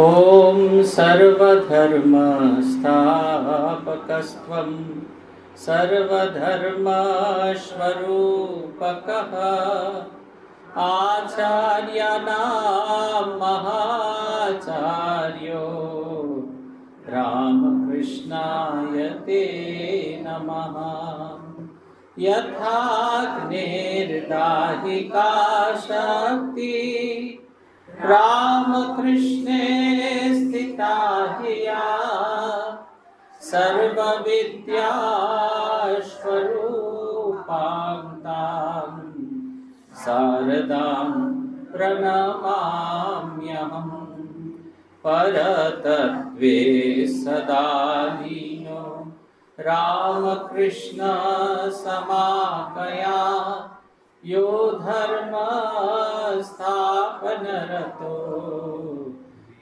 ॐ सर्वधर्मस्थापकस्त्वं सर्वधर्मस्वरूपकः आचार्याणां महाचार्यो रामकृष्णाय ते नमः। यथाग्नेर्दाहिका शक्ति रामकृष्णे स्थिता हिया सर्वविद्यास्वरूपान्तां शारदां प्रणमाम्यहम् परतत्त्वे सदा लीनो रामकृष्णसमाकया यो धर्मस्थापनरतो।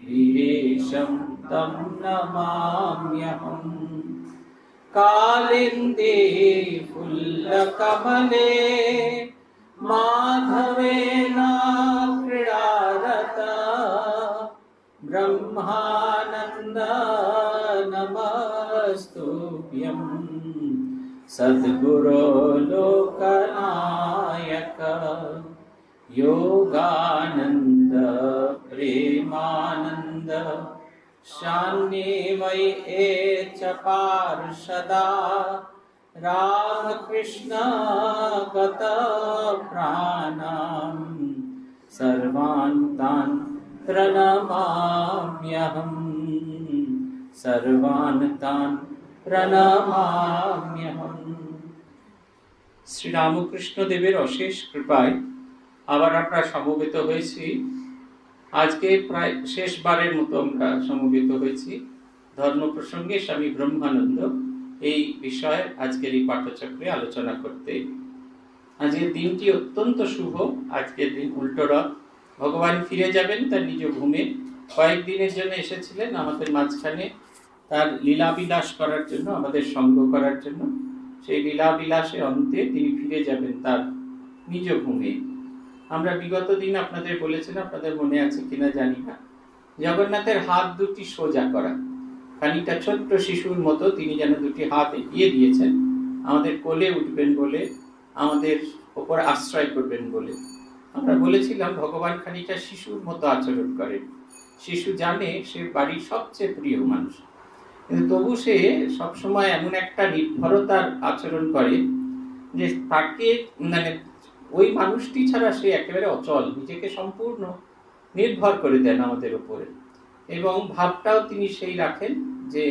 वीरेशं तं नमाम्यहम्। कालिन्दे फुल्लकमले माधवेन क्रीडारता। ब्रह्मानन्द सद्गुरो लोकनायक योगानन्द प्रेमानन्द शान्ये वै ए च पार्षदा रामकृष्ण गत प्राणां सर्वान् तान् प्रणमाम्यहम्। सर्वान् तान् প্রণমাম্যহম শ্রীরামকৃষ্ণ দেবের অশেষ কৃপায় আবার আমরা সমবেত হয়েছি। আজকে প্রায় শেষবারের মতো আমরা সমবেত হয়েছি। ধর্ম প্রসঙ্গে স্বামী ব্রহ্মানন্দ এই বিষয়ে আজকের এই পাঠচক্রে আলোচনা করতে। আজকের দিনটি অত্যন্ত শুভ। আজকের দিন উল্টো রথ। ভগবান ফিরে যাবেন তার নিজ ভূমে কয়েকদিনের জন্য এসেছিলেন আমাদের মাঝখানে। তার লীলাবিলাস করার জন্য, আমাদের সঙ্গ করার জন্য, সেই লীলাবিলাসে অন্তে তিনি ফিরে যাবেন তার নিজ ভূমে। আমরা বিগত দিন আপনাদের বলেছিলাম আপনাদের মনে আছে কিনা জানি না। জগন্নাথের হাত দুটি সোজা করা। খানিকটা ছোট্ট শিশুর মতো তিনি যেন দুটি হাত এগিয়ে দিয়েছেন। আমাদের কোলে উঠবেন বলে, আমাদের ওপর আশ্রয় করবেন বলে। আমরা বলেছিলাম, ভগবান খানিকটা শিশুর মতো আচরণ করেন। শিশু জানে সে বাড়ির সবচেয়ে প্রিয় মানুষ। কিন্তু তবু সে সবসময় এমন একটা নির্ভরতার আচরণ করে যে তাকে মানে ওই মানুষটি ছাড়া সে একেবারে অচল, নিজেকে সম্পূর্ণ নির্ভর করে দেন আমাদের উপরে। এবং ভাবটাও তিনি সেই রাখেন যে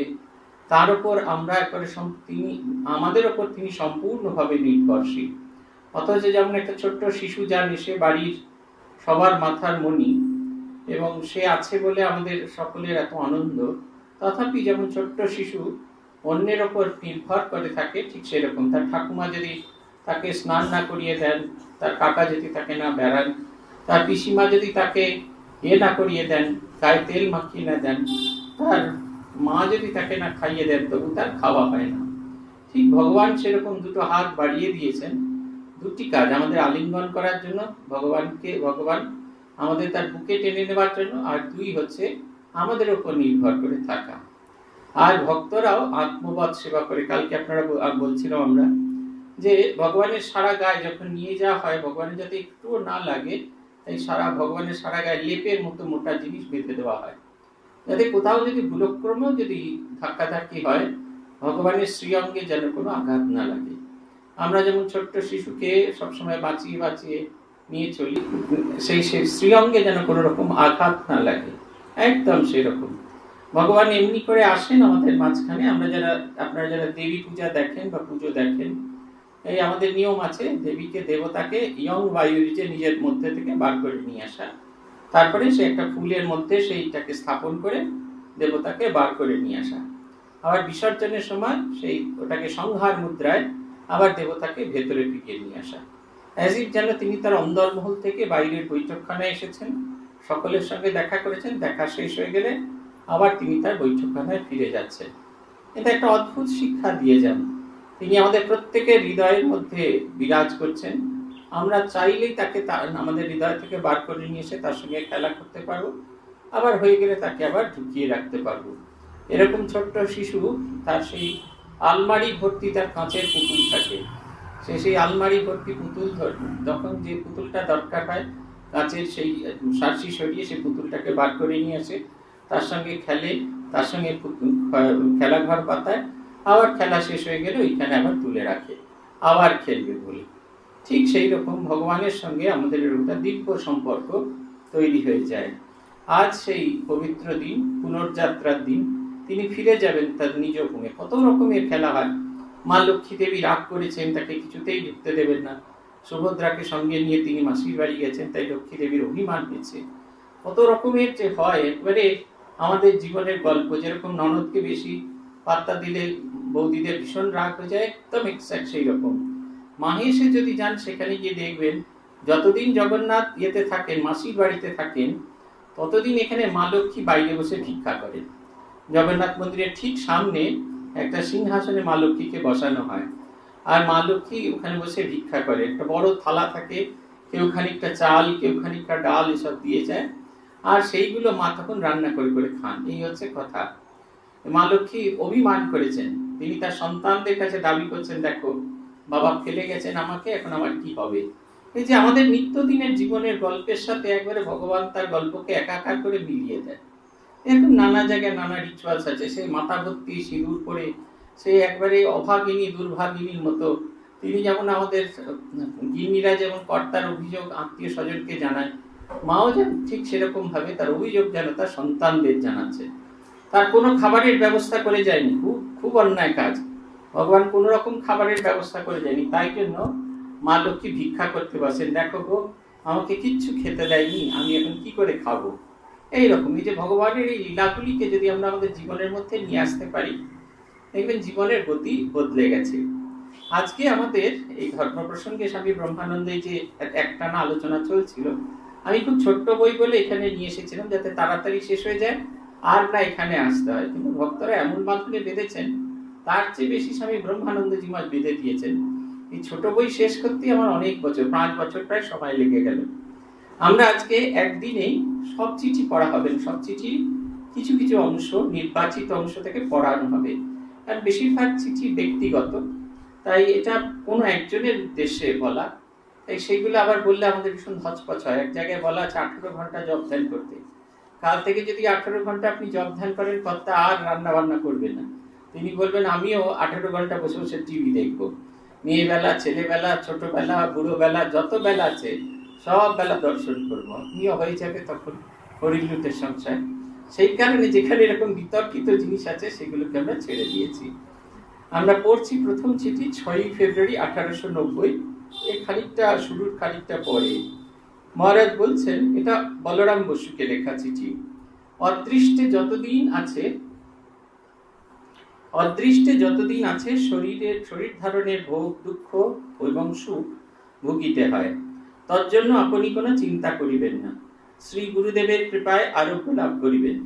তার উপর আমরা একবারে তিনি, আমাদের ওপর তিনি সম্পূর্ণভাবে নির্ভরশীল। অথচ যেমন একটা ছোট্ট শিশু জানে সে বাড়ির সবার মাথার মণি এবং সে আছে বলে আমাদের সকলের এত আনন্দ তথাপি যেমন ছোট্ট শিশু অন্যের ওপর নির্ভর করে থাকে, ঠিক সেরকম। তার ঠাকুমা যদি তাকে স্নান না করিয়ে দেন, তার কাকা যদি তাকে না বেড়ান, তার পিসিমা যদি তাকে এ না করিয়ে দেন, গায়ে তেল মাখিয়ে না দেন, তার মা যদি তাকে না খাইয়ে দেন, তবু তার খাওয়া হয় না। ঠিক ভগবান সেরকম দুটো হাত বাড়িয়ে দিয়েছেন, দুটি কাজ আমাদের আলিঙ্গন করার জন্য, ভগবানকে, ভগবান আমাদের তার বুকে টেনে নেওয়ার জন্য, আর দুই হচ্ছে আমাদের উপর নির্ভর করে থাকা। আর ভক্তরাও আত্মবধ সেবা করে। কালকে আপনারা বলছিলাম আমরা যে ভগবানের সারা গায়ে যখন নিয়ে যাওয়া হয়, ভগবানের যাতে একটুও না লাগে, তাই সারা ভগবানের সারা গায়ে লেপের মতো মোটা জিনিস বেঁধে দেওয়া হয়। যাতে কোথাও যদি ভুলক্রমেও যদি ধাক্কাধাক্কি হয়, ভগবানের শ্রীঅঙ্গে যেন কোনো আঘাত না লাগে। আমরা যেমন ছোট্ট শিশুকে সবসময় বাঁচিয়ে বাঁচিয়ে নিয়ে চলি, সেই শ্রীঅঙ্গে যেন কোনো রকম আঘাত না লাগে। একদম সেরকম। ভগবান এমনি করে আসেন আমাদের মাঝখানে। আমরা যারা, আপনারা যারা দেবী পূজা দেখেন বা পুজো দেখেন, এই আমাদের নিয়ম আছে, দেবীকে, দেবতাকে ইয়ং বায়ুরিজে নিজের মধ্যে থেকে বার করে নিয়ে আসা। তারপরে সে একটা ফুলের মধ্যে সেইটাকে স্থাপন করে দেবতাকে বার করে নিয়ে আসা। আবার বিসর্জনের সময় সেই ওটাকে সংহার মুদ্রায় আবার দেবতাকে ভেতরে ঢুকিয়ে নিয়ে আসা। অ্যাজ যেন তিনি তার অন্দরমহল থেকে বাইরের বৈঠকখানায় এসেছেন। সকলের সঙ্গে দেখা করেছেন, দেখা শেষ হয়ে গেলে আবার তিনি তার বৈঠকখানায় ফিরে যাচ্ছেন। এটা একটা অদ্ভুত শিক্ষা দিয়ে যান। তিনি আমাদের প্রত্যেকের হৃদয়ের মধ্যে বিরাজ করছেন। আমরা চাইলেই তাকে আমাদের হৃদয় থেকে বার করে নিয়ে এসে তার সঙ্গে খেলা করতে পারব। আবার হয়ে গেলে তাকে আবার ঢুকিয়ে রাখতে পারব। এরকম ছোট্ট শিশু, তার সেই আলমারি ভর্তি তার কাঁচের পুতুল থাকে। সে সেই আলমারি ভর্তি পুতুল যখন যে পুতুলটা দরকার হয় কাঁচের সেই সার্সি সরিয়ে সেই পুতুলটাকে বার করে নিয়ে আসে। তার সঙ্গে খেলে, তার সঙ্গে খেলা ঘর পাতায়। আবার খেলা শেষ হয়ে গেলে ওইখানে আবার তুলে রাখে। আবার খেলবে বলে। ঠিক সেই রকম ভগবানের সঙ্গে আমাদের একটা দিব্য সম্পর্ক তৈরি হয়ে যায়। আজ সেই পবিত্র দিন, পুনর্যাত্রার দিন। তিনি ফিরে যাবেন তার নিজ ভূমে কত রকমের খেলা হয়। মা লক্ষ্মী দেবী রাগ করেছেন, তাকে কিছুতেই ঢুকতে দেবেন না। সুভদ্রাকে সঙ্গে নিয়ে তিনি মাসির বাড়ি গেছেন, তাই লক্ষ্মী দেবীর অভিমান হয়েছে। কত রকমের যে হয়, একবারে আমাদের জীবনের গল্প। যেরকম ননদকে বেশি পাত্তা দিলে বৌদিদের ভীষণ রাগ হয়ে যায়, একদম এক্সাক্ট সেই রকম। মাহেশে যদি যান, সেখানে গিয়ে দেখবেন, যতদিন জগন্নাথ ইয়েতে থাকেন, মাসির বাড়িতে থাকেন, ততদিন এখানে মা লক্ষ্মী বাইরে বসে ভিক্ষা করেন। জগন্নাথ মন্দিরের ঠিক সামনে একটা সিংহাসনে মা লক্ষ্মীকে বসানো হয়। আর মা লক্ষ্মী ওখানে বসে ভিক্ষা করে। একটা বড় থালা থাকে, কেউ খানিকটা চাল, কেউ খানিকটা ডাল এসব দিয়ে যায়। আর সেইগুলো মা তখন রান্না করে করে খান। এই হচ্ছে কথা। মা লক্ষ্মী অভিমান করেছেন। তিনি তার সন্তানদের কাছে দাবি করছেন, দেখো, বাবা ফেলে গেছেন আমাকে, এখন আমার কি হবে? এই যে আমাদের নিত্যদিনের জীবনের গল্পের সাথে একবারে ভগবান তার গল্পকে একাকার করে মিলিয়ে দেয়। এরকম নানা জায়গায় নানা রিচুয়ালস আছে। সেই মাথা ভর্তি সিঁদুর পরে সে একবারে অভাগিনী, দুর্ভাগিনীর মতো। তিনি যেমন আমাদের, গিন্নিরা যেমন কর্তার অভিযোগ, আত্মীয় স্বজনকে জানায়, মাও যেন ঠিক সেরকম ভাবে তার অভিযোগ যেন তার সন্তানদের জানাচ্ছে। তার কোনো খাবারের ব্যবস্থা করে যায়নি, খুব খুব অন্যায় কাজ। ভগবান কোন রকম খাবারের ব্যবস্থা করে যায়নি, তাই জন্য মা লক্ষ্মী ভিক্ষা করতে বসেন, দেখো গো, আমাকে কিচ্ছু খেতে দেয়নি, আমি এখন কি করে খাব? এইরকম এই যে ভগবানের এই লীলাগুলিকে যদি আমরা আমাদের জীবনের মধ্যে নিয়ে আসতে পারি দেখবেন জীবনের গতি বদলে গেছে। আজকে আমাদের এই ধর্ম প্রসঙ্গে স্বামী ব্রহ্মানন্দে যে একটানা আলোচনা চলছিল, আমি খুব ছোট্ট বই বলে এখানে নিয়ে এসেছিলাম যাতে তাড়াতাড়ি শেষ হয়ে যায়, আর না এখানে আসতে হয়। কিন্তু ভক্তরা এমন মাধ্যমে বেঁধেছেন, তার চেয়ে বেশি স্বামী ব্রহ্মানন্দজি মাস বেঁধে দিয়েছেন। এই ছোট বই শেষ করতে আমার অনেক বছর, পাঁচ বছর প্রায় সময় লেগে গেল। আমরা আজকে একদিনেই সব চিঠি পড়া হবে, সব চিঠি কিছু কিছু অংশ, নির্বাচিত অংশ থেকে পড়ানো হবে। কারণ বেশিরভাগ চিঠি ব্যক্তিগত। তাই এটা কোনো একজনের উদ্দেশ্যে বলা। তাই সেইগুলো আবার বললে আমাদের ভীষণ হচপচ হয়। এক জায়গায় বলা আছে, আঠেরো ঘণ্টা জব ধ্যান করতে। কাল থেকে যদি আঠেরো ঘণ্টা আপনি জব ধ্যান করেন, কর্তা আর রান্না বান্না করবেন না। তিনি বলবেন, আমিও আঠেরো ঘণ্টা বসে বসে টিভি দেখব। মেয়েবেলা, ছেলেবেলা, ছোটবেলা, বুড়োবেলা, যত বেলা আছে, সব বেলা দর্শন করব। আপনিও হয়ে যাবে তখন হরিলুটের সংসার। সেই কারণে যেখানে এরকম বিতর্কিত জিনিস আছে, সেগুলোকে আমরা ছেড়ে দিয়েছি। আমরা পড়ছি প্রথম চিঠি ছয়ই ফেব্রুয়ারি আঠারোশো নব্বই। এই খানিকটা শুরুর খানিকটা পরে। মহারাজ বলছেন, এটা বলরাম বসুকে লেখা চিঠি। অদৃষ্টে যতদিন আছে, অদৃষ্টে যতদিন আছে, শরীরের, শরীর ধারণের ভোগ, দুঃখ এবং সুখ ভুগিতে হয়। তজ্জন্য আপনি কোনো চিন্তা করিবেন না। শ্রী গুরুদেবের কৃপায় আরোগ্য লাভ করিবেন।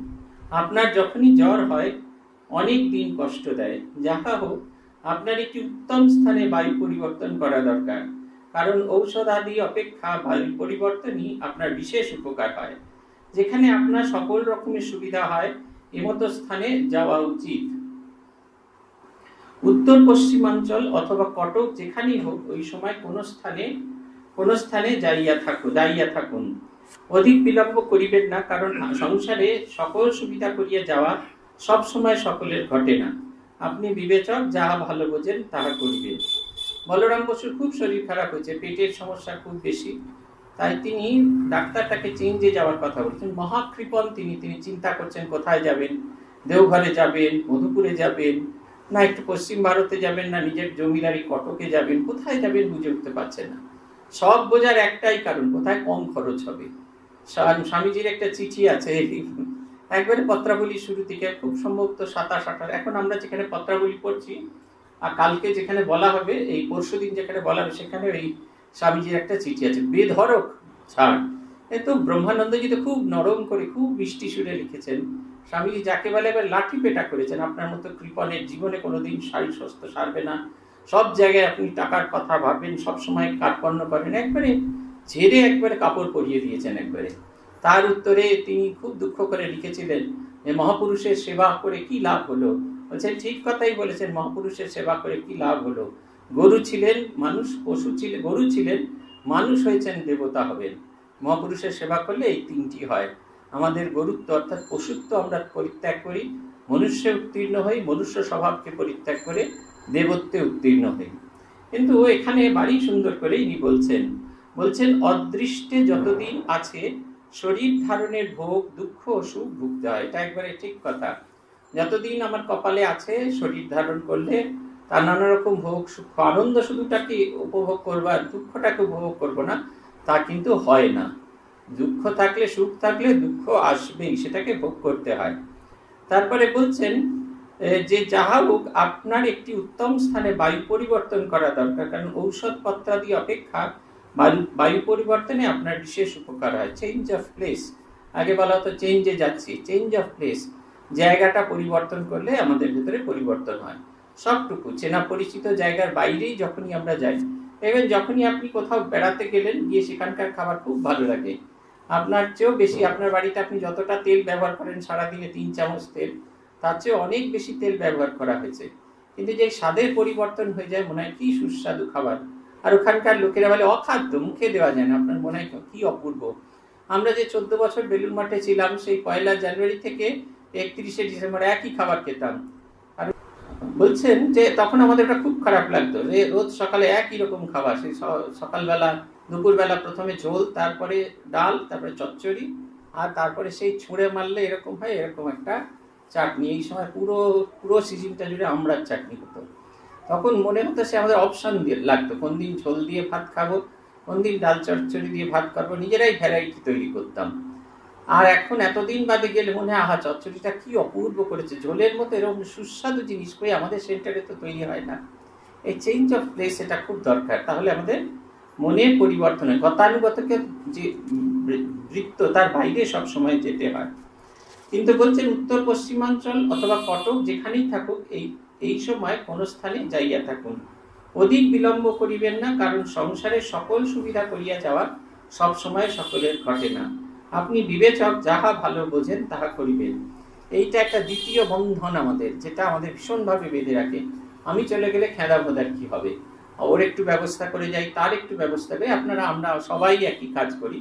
আপনার যখনই জ্বর হয়, অনেক দিন কষ্ট দেয়। যাহা হোক, আপনার একটি উত্তম স্থানে বায়ু পরিবর্তন করা দরকার। কারণ ঔষধ আদি অপেক্ষা বায়ু পরিবর্তনই আপনার বিশেষ উপকার হয়। যেখানে আপনার সকল রকমের সুবিধা হয়, এমতো স্থানে যাওয়া উচিত। উত্তর পশ্চিমাঞ্চল অথবা কটক যেখানেই হোক, ওই সময় কোন স্থানে কোন স্থানে যাইয়া থাকুন যাইয়া থাকুন। অধিক বিলম্ব করিবেন না, কারণ সংসারে সকল সুবিধা করিয়া যাওয়া সব সময় সকলের ঘটে না। আপনি বিবেচক যাহা ভালো বোঝেন, তাহা করিবেন। বলরাম বসুর খুব শরীর খারাপ হয়েছে, পেটের সমস্যা খুব বেশি। তাই তিনি ডাক্তারটাকে চেঞ্জে যাওয়ার কথা বলছেন। মহাকৃপন তিনি তিনি চিন্তা করছেন, কোথায় যাবেন? দেওঘরে যাবেন, মধুপুরে যাবেন, না একটু পশ্চিম ভারতে যাবেন, না নিজের জমিদারি কটকে যাবেন, কোথায় যাবেন বুঝে উঠতে পারছেন না। সব বোঝার একটাই কারণ, কোথায় কম খরচ হবে? স্বামীজির একটা চিঠি আছে একবারে পত্রাবলী শুরু থেকে খুব সম্ভবত সাতাশ, আঠাশ, এখন আমরা যেখানে পত্রাবলী পড়ছি, আর কালকে যেখানে বলা হবে, এই পরশু দিন যেখানে বলা হবে, সেখানে এই স্বামীজির একটা চিঠি আছে, বেধরক ছাড়। এ তো ব্রহ্মানন্দজি তো খুব নরম করে, খুব মিষ্টি সুরে লিখেছেন। স্বামীজি যাকে বলে এবার লাঠি পেটা করেছেন, আপনার মতো কৃপণের জীবনে কোনোদিন শারীর সুস্থ সারবে না। সব জায়গায় আপনি টাকার কথা ভাববেন সব সময় কার্পণ্য করেন, একবারে ঝেড়ে একবারে কাপড় পরিয়ে দিয়েছেন একবারে। তার উত্তরে তিনি খুব দুঃখ করে লিখেছিলেন যে, মহাপুরুষের সেবা করে কি লাভ হলো? বলছেন, ঠিক কথাই বলেছেন, মহাপুরুষের সেবা করে কি লাভ হলো? গরু ছিলেন মানুষ, পশু ছিলেন, গরু ছিলেন, মানুষ হয়েছেন, দেবতা হবেন। মহাপুরুষের সেবা করলে এই তিনটি হয়। আমাদের গরুত্ব, অর্থাৎ পশুত্ব আমরা পরিত্যাগ করি, মনুষ্যে উত্তীর্ণ হই, মনুষ্য স্বভাবকে পরিত্যাগ করে দেবত্বে উত্তীর্ণ হই। কিন্তু এখানে বাড়ি সুন্দর করে ইনি বলছেন বলছেন, অদৃষ্টে যতদিন আছে, শরীর ধারণের ভোগ, দুঃখ সুখ ভুগতে হয় এটা একবারে ঠিক কথা। যতদিন আমার কপালে আছে, শরীর ধারণ করলে তার নানা রকম ভোগ, সুখ, আনন্দ শুধুটাকে উপভোগ করব আর দুঃখটাকে উপভোগ করব না, তা কিন্তু হয় না। দুঃখ থাকলে সুখ থাকলে দুঃখ আসবেই, সেটাকে ভোগ করতে হয়। তারপরে বলছেন যে যাহা হোক, আপনার একটি উত্তম স্থানে বায়ু পরিবর্তন করা দরকার, কারণ ঔষধ পত্রাদি অপেক্ষা বায়ু পরিবর্তনে আপনার বিশেষ উপকার হয়। চেঞ্জ অফ প্লেস আগে বলা হতো চেঞ্জে যাচ্ছি। চেঞ্জ অফ প্লেস জায়গাটা পরিবর্তন করলে আমাদের ভিতরে পরিবর্তন হয়। সবটুকু। চেনা পরিচিত জায়গার বাইরেই যখনই আমরা যাই এবার যখনই আপনি কোথাও বেড়াতে গেলেন, গিয়ে সেখানকার খাবার খুব ভালো লাগে। আপনার চেয়েও বেশি, আপনার বাড়িতে আপনি যতটা তেল ব্যবহার করেন, সারাদিনে তিন চামচ তেল, তার চেয়ে অনেক বেশি তেল ব্যবহার করা হয়েছে। কিন্তু যে স্বাদের পরিবর্তন হয়ে যায়, মনে হয় কি সুস্বাদু খাবার। আর ওখানকার লোকেরা বলে, অখাদ্য, মুখে দেওয়া যায় না। আপনার মনে হয় কি অপূর্ব। আমরা যে চোদ্দ বছর বেলুন মাঠে ছিলাম, সেই পয়লা জানুয়ারি থেকে একত্রিশে ডিসেম্বর একই খাবার খেতাম। আর বলছেন যে, তখন আমাদের এটা খুব খারাপ লাগতো যে, রোজ সকালে একই রকম খাবার। সেই সকালবেলা, দুপুরবেলা প্রথমে ঝোল, তারপরে ডাল, তারপরে চচ্চড়ি, আর তারপরে সেই ছুঁড়ে মারলে এরকম হয়, এরকম একটা চাটনি। এই সময় পুরো পুরো সিজনটা জুড়ে আমড়ার চাটনি হতো। তখন মনে হতো সে আমাদের অপশান দিয়ে লাগতো। কোন দিন ঝোল দিয়ে ভাত খাব, কোন দিন ডাল চচ্চড়ি দিয়ে ভাত করব নিজেরাই ভ্যারাইটি তৈরি করতাম। আর এখন এতদিন বাদে গেলে মনে হয়, আহা, চচ্চড়িটা কি অপূর্ব করেছে। ঝোলের মতো এরকম সুস্বাদু জিনিস করে আমাদের সেন্টারে তো তৈরি হয় না। এই চেঞ্জ অফ প্লেস এটা খুব দরকার। তাহলে আমাদের মনের পরিবর্তন হয়। গতানুগতকে যে বৃত্ত, তার বাইরে সব সময় যেতে হয়। কিন্তু বলছেন উত্তর পশ্চিমাঞ্চল অথবা কটক যেখানেই থাকুক, এই এই সময় কোন স্থানে যাইয়া থাকুন। অধিক বিলম্ব করিবেন না, কারণ সংসারে সকল সুবিধা করিয়া যাওয়া সব সময় সকলের ঘটে না। আপনি বিবেচক যাহা ভালো বোঝেন, তাহা করিবেন। এইটা একটা দ্বিতীয় বন্ধন আমাদের, যেটা আমাদের ভীষণভাবে বেঁধে রাখে। আমি চলে গেলে খেলা ভোদার কি হবে? ওর একটু ব্যবস্থা করে যাই, তার একটু ব্যবস্থা করে, আপনারা, আমরা সবাই একই কাজ করি।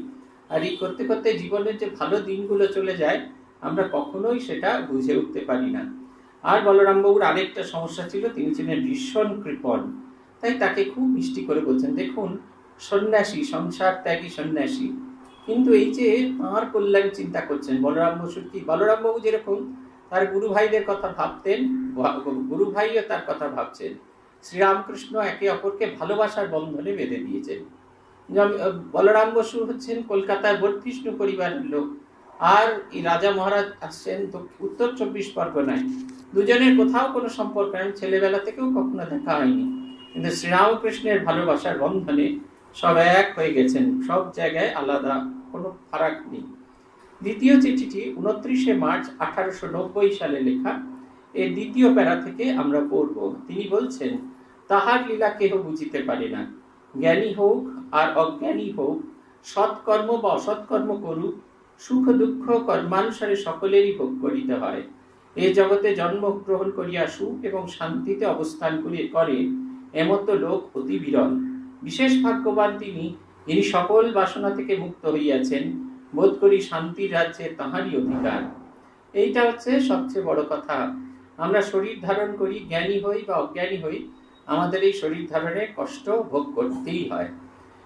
আর এই করতে করতে জীবনের যে ভালো দিনগুলো চলে যায়, আমরা কখনোই সেটা বুঝে উঠতে পারি না। আর বলরামবাবুর আরেকটা সমস্যা ছিল, তিনি ছিলেন ভীষণ কৃপণ। তাই তাকে খুব মিষ্টি করে বলছেন, দেখুন, সন্ন্যাসী, সংসার ত্যাগী সন্ন্যাসী। কিন্তু এই যে তাঁর কল্যাণ চিন্তা করছেন বলরাম বসুর কি? বলরাম বাবু যেরকম তার গুরু ভাইদের কথা ভাবতেন গুরু ভাইও তার কথা ভাবছেন। শ্রীরামকৃষ্ণ একে অপরকে ভালোবাসার বন্ধনে বেঁধে দিয়েছেন। বলরাম বসু হচ্ছেন কলকাতার বর্ধিষ্ণু পরিবারের লোক। আর এই রাজা মহারাজ আসছেন উত্তর চব্বিশ পরগনায়। দুজনের কোথাও কোনো সম্পর্ক নেই, ছেলেবেলা থেকেও কখনো দেখা হয়নি। কিন্তু শ্রীরামকৃষ্ণের ভালোবাসার বন্ধনে সব এক হয়ে গেছেন, সব জায়গায় আলাদা, কোনো ফারাক নেই। দ্বিতীয় চিঠিটি উনত্রিশে মার্চ আঠারোশো নব্বই সালে লেখা এর দ্বিতীয় প্যারা থেকে আমরা পড়ব। তিনি বলছেন, তাহার লীলা কেহ বুঝিতে পারে না। জ্ঞানী হোক আর অজ্ঞানী হোক, সৎকর্ম বা অসৎকর্ম করুক সুখ, দুঃখ কর্মানুসারে সকলেরই ভোগ করিতে হয়। এ জগতে জন্মগ্রহণ করিয়া সুখ এবং শান্তিতে অবস্থান করে এমত লোক অতি বিরল। বিশেষ ভাগ্যবান তিনি। যিনি সকল বাসনা থেকে মুক্ত হইয়াছেন। বোধ করি শান্তির রাজ্যে তাহারই অধিকার। এইটা হচ্ছে সবচেয়ে বড় কথা। আমরা শরীর ধারণ করি, জ্ঞানী হই বা অজ্ঞানী হই, আমাদের এই শরীর ধারণে কষ্ট ভোগ করতেই হয়।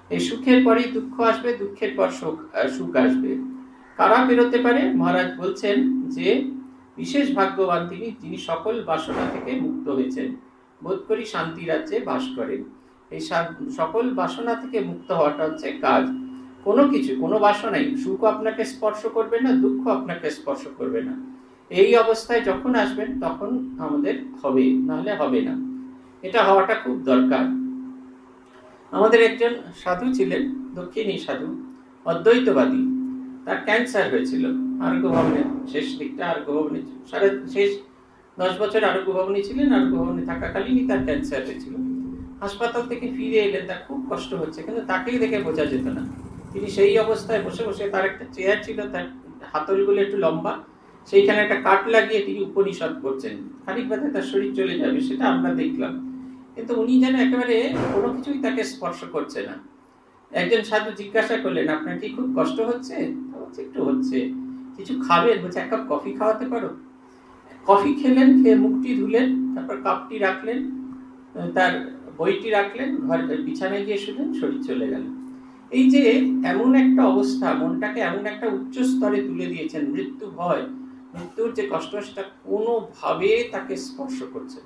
এই সুখের পরেই দুঃখ আসবে, দুঃখের পর সুখ সুখ আসবে। কারা বেরোতে পারে? মহারাজ বলছেন যে, বিশেষ ভাগ্যবান তিনি, যিনি সকল বাসনা থেকে মুক্ত হয়েছেন। বোধ করি শান্তি রাজ্যে বাস করেন। এই সকল বাসনা থেকে মুক্ত হওয়াটা হচ্ছে কাজ। কোনো কিছু, কোনো বাসনাই সুখ আপনাকে স্পর্শ করবে না, দুঃখ আপনাকে স্পর্শ করবে না। এই অবস্থায় যখন আসবেন, তখন আমাদের হবে, নাহলে হবে না। এটা হওয়াটা খুব দরকার। আমাদের একজন সাধু ছিলেন, দক্ষিণী সাধু, অদ্বৈতবাদী। তার ক্যান্সার হয়েছিল, আরোগ্য ভবনে। শেষ দিকটা আরোগ্য ভবনে সাড়ে শেষ দশ বছর আরোগ্য ভবনে ছিলেন, আরোগ্য ভবনে থাকাকালীনই তার ক্যান্সার হয়েছিল। হাসপাতাল থেকে ফিরে এলেন, তার খুব কষ্ট হচ্ছে, কিন্তু তাকেই দেখে বোঝা যেত না। তিনি সেই অবস্থায় বসে বসে তার একটা চেয়ার ছিল, তার হাতলগুলো একটু লম্বা, সেইখানে একটা কাঠ লাগিয়ে তিনি উপনিষদ করছেন খানিক বাদে তার শরীর চলে যাবে, সেটা আমরা দেখলাম। কিন্তু উনি যেন একেবারে কোনো কিছুই তাকে স্পর্শ করছে না। একজন সাধু জিজ্ঞাসা করলেন, আপনার কি খুব কষ্ট হচ্ছে? বলছে একটু হচ্ছে। কিছু খাবেন বলছে, এক কাপ কফি খাওয়াতে পারো? কফি খেলেন, খেয়ে মুখটি ধুলেন, তারপর কাপটি রাখলেন তার বইটি রাখলেন, ঘর, বিছানায় গিয়ে শুলেন, শরীর চলে গেল। এই যে এমন একটা অবস্থা, মনটাকে এমন একটা উচ্চ স্তরে তুলে দিয়েছেন, মৃত্যু ভয়, মৃত্যুর যে কষ্ট, সেটা কোনোভাবে তাকে স্পর্শ করছে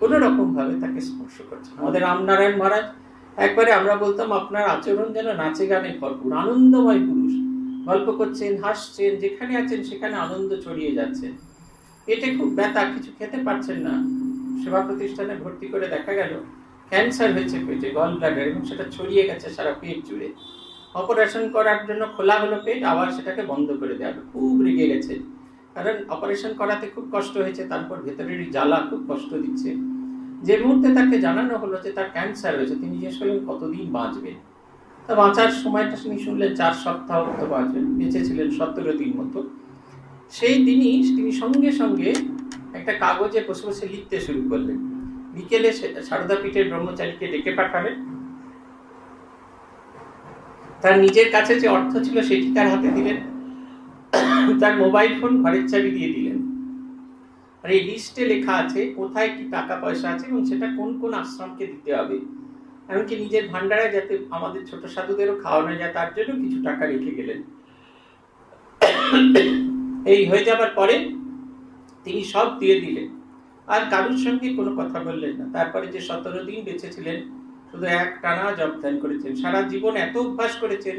কোনো রকমভাবে তাকে স্পর্শ করছে আমাদের রামনারায়ণ মহারাজ, একবারে আমরা বলতাম, আপনার আচরণ যেন নাচে গানে ভরপুর আনন্দময় পুরুষ। গল্প করছেন, হাসছেন, যেখানে আছেন সেখানে আনন্দ ছড়িয়ে যাচ্ছেন পেটে খুব ব্যথা, কিছু খেতে পারছেন না। সেবা প্রতিষ্ঠানে ভর্তি করে দেখা গেল, ক্যান্সার হয়েছে পেটে গল ব্লাডার এবং সেটা ছড়িয়ে গেছে সারা পেট জুড়ে। অপারেশন করার জন্য খোলা হলো পেট, আবার সেটাকে বন্ধ করে দেওয়া হলো। খুব রেগে গেছে। কারণ অপারেশন করাতে খুব কষ্ট হয়েছে, তারপর ভেতরের জ্বালা খুব কষ্ট দিচ্ছে। যে মুহূর্তে তাকে জানানো হলো যে তার ক্যান্সার হয়েছে, তিনি জিজ্ঞেস করলেন কতদিন বাঁচবেন। তা বাঁচার সময়টা তিনি শুনলেন চার সপ্তাহ মতো বাঁচবেন বেঁচে ছিলেন সতেরো দিন মতো। সেই দিনই তিনি সঙ্গে সঙ্গে একটা কাগজে বসে বসে লিখতে শুরু করলেন। বিকেলে সারদা পীঠের ব্রহ্মচারীকে ডেকে পাঠালেন। তার নিজের কাছে যে অর্থ ছিল সেটি তার হাতে দিলেন। তার মোবাইল ফোন ঘরের চাবি দিয়ে দিলেন। আর এই লিস্টে লেখা আছে কোথায় কি টাকা পয়সা আছে এবং সেটা কোন কোন আশ্রমকে দিতে হবে। এমনকি নিজের ভান্ডারে যাতে আমাদের ছোট সাধুদেরও খাওয়ানো যায়, তার জন্য কিছু টাকা রেখে গেলেন। এই হয়ে যাবার পরে তিনি সব দিয়ে দিলেন। আর কারুর সঙ্গে কোনো কথা বললেন না। তারপরে যে সতেরো দিন বেঁচে ছিলেন শুধু এক টানা জব ধ্যান করেছেন। সারা জীবন এত অভ্যাস করেছেন,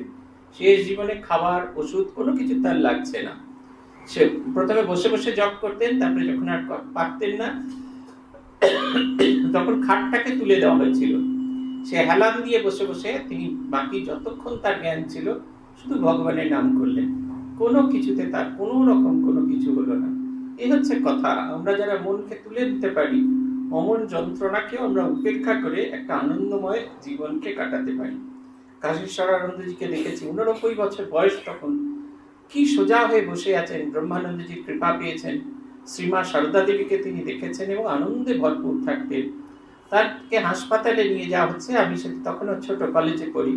শেষ জীবনে খাবার, ওষুধ, কোনো কিছু তার লাগছে না। সে প্রথমে বসে বসে জব করতেন, তারপরে যখন আর পারতেন না, তখন খাটটাকে তুলে দেওয়া হয়েছিল। সে হেলান দিয়ে বসে বসে তিনি বাকি যতক্ষণ তার জ্ঞান ছিল শুধু ভগবানের নাম করলেন। কোনো কিছুতে তার কোনো রকম কোনো কিছু হলো না। এই হচ্ছে কথা। আমরা যারা মনকে তুলে দিতে পারি, অমন যন্ত্রণাকেও আমরা উপেক্ষা করে একটা আনন্দময় জীবনকে কাটাতে পারি। কাশীশ্বর আনন্দজিকে দেখেছি উননব্বই বছর বয়স তখন। কি সোজা হয়ে বসে আছেন, ব্রহ্মানন্দজির কৃপা পেয়েছেন। শ্রীমা সারদা দেবীকে তিনি দেখেছেন এবং আনন্দে ভরপুর থাকতেন। তারকে হাসপাতালে নিয়ে যাওয়া হচ্ছে। আমি সেটা তখনও ছোট কলেজে পড়ি।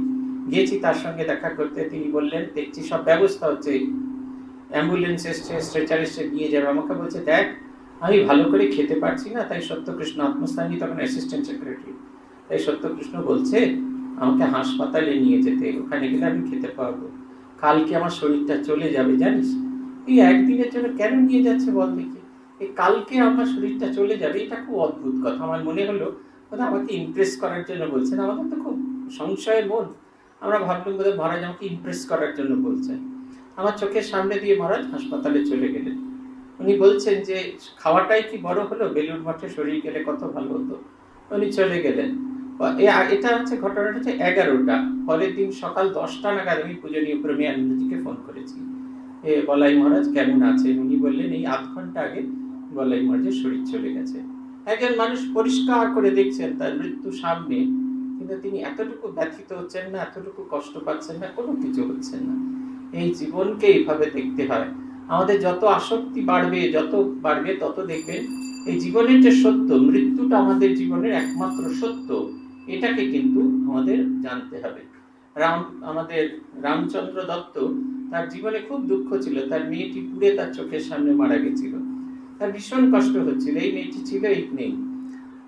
গিয়েছি তার সঙ্গে দেখা করতে। তিনি বললেন, দেখছি সব ব্যবস্থা হচ্ছে। অ্যাম্বুলেন্স এসছে স্ট্রেচার এসছে, নিয়ে যাবে। আমাকে বলছে, দেখ, আমি ভালো করে খেতে পারছি না। তাই সত্যকৃষ্ণ আত্মস্থানী তখন অ্যাসিস্ট্যান্ট সেক্রেটারি তাই সত্যকৃষ্ণ বলছে, আমাকে হাসপাতালে নিয়ে যেতে। ওখানে গেলে আমি খেতে পারব। কালকে আমার শরীরটা চলে যাবে, জানিস? এই একদিনের জন্য কেন নিয়ে যাচ্ছে বল দেখি। এই কালকে আমার শরীরটা চলে যাবে, এটা খুব অদ্ভুত কথা। আমার মনে হলো কথা আমাকে ইমপ্রেস করার জন্য বলছেন। আমাদের তো খুব সংশয়ের মন আমরা ভাবলাম বোধহয় মহারাজ আমাকে ইমপ্রেস করার জন্য বলছেন। আমার চোখের সামনে দিয়ে মহারাজ হাসপাতালে চলে গেলেন। উনি বলছেন যে, খাওয়াটাই কি বড় হলো? বেলুর মঠে শরীর গেলে কত ভালো হতো? উনি চলে গেলেন। এটা হচ্ছে ঘটনাটা হচ্ছে এগারোটা। পরের দিন সকাল দশটা নাগাদ আমি পূজনীয় প্রেমী আনন্দজিকে ফোন করেছি। এ, বলাই মহারাজ, কেমন আছেন? উনি বললেন, এই আধ ঘণ্টা আগে বলাই মহারাজের শরীর চলে গেছে। একজন মানুষ পরিষ্কার করে দেখছেন তার মৃত্যু সামনে, কিন্তু তিনি এতটুকু ব্যথিত হচ্ছেন না, এতটুকু কষ্ট পাচ্ছেন না, কোনো কিছু হচ্ছেন না। এই জীবনকে এইভাবে দেখতে হয়। আমাদের যত আসক্তি বাড়বে, যত বাড়বে, তত দেখবেন এই জীবনের যে সত্য, মৃত্যুটা আমাদের জীবনের একমাত্র সত্য, এটাকে কিন্তু আমাদের জানতে হবে। রাম, আমাদের রামচন্দ্র দত্ত তার জীবনে খুব দুঃখ ছিল। তার মেয়েটি পুড়ে তার চোখের সামনে মারা গেছিল। তার ভীষণ কষ্ট হচ্ছিল। এই মেয়েটি ছিল এই নেই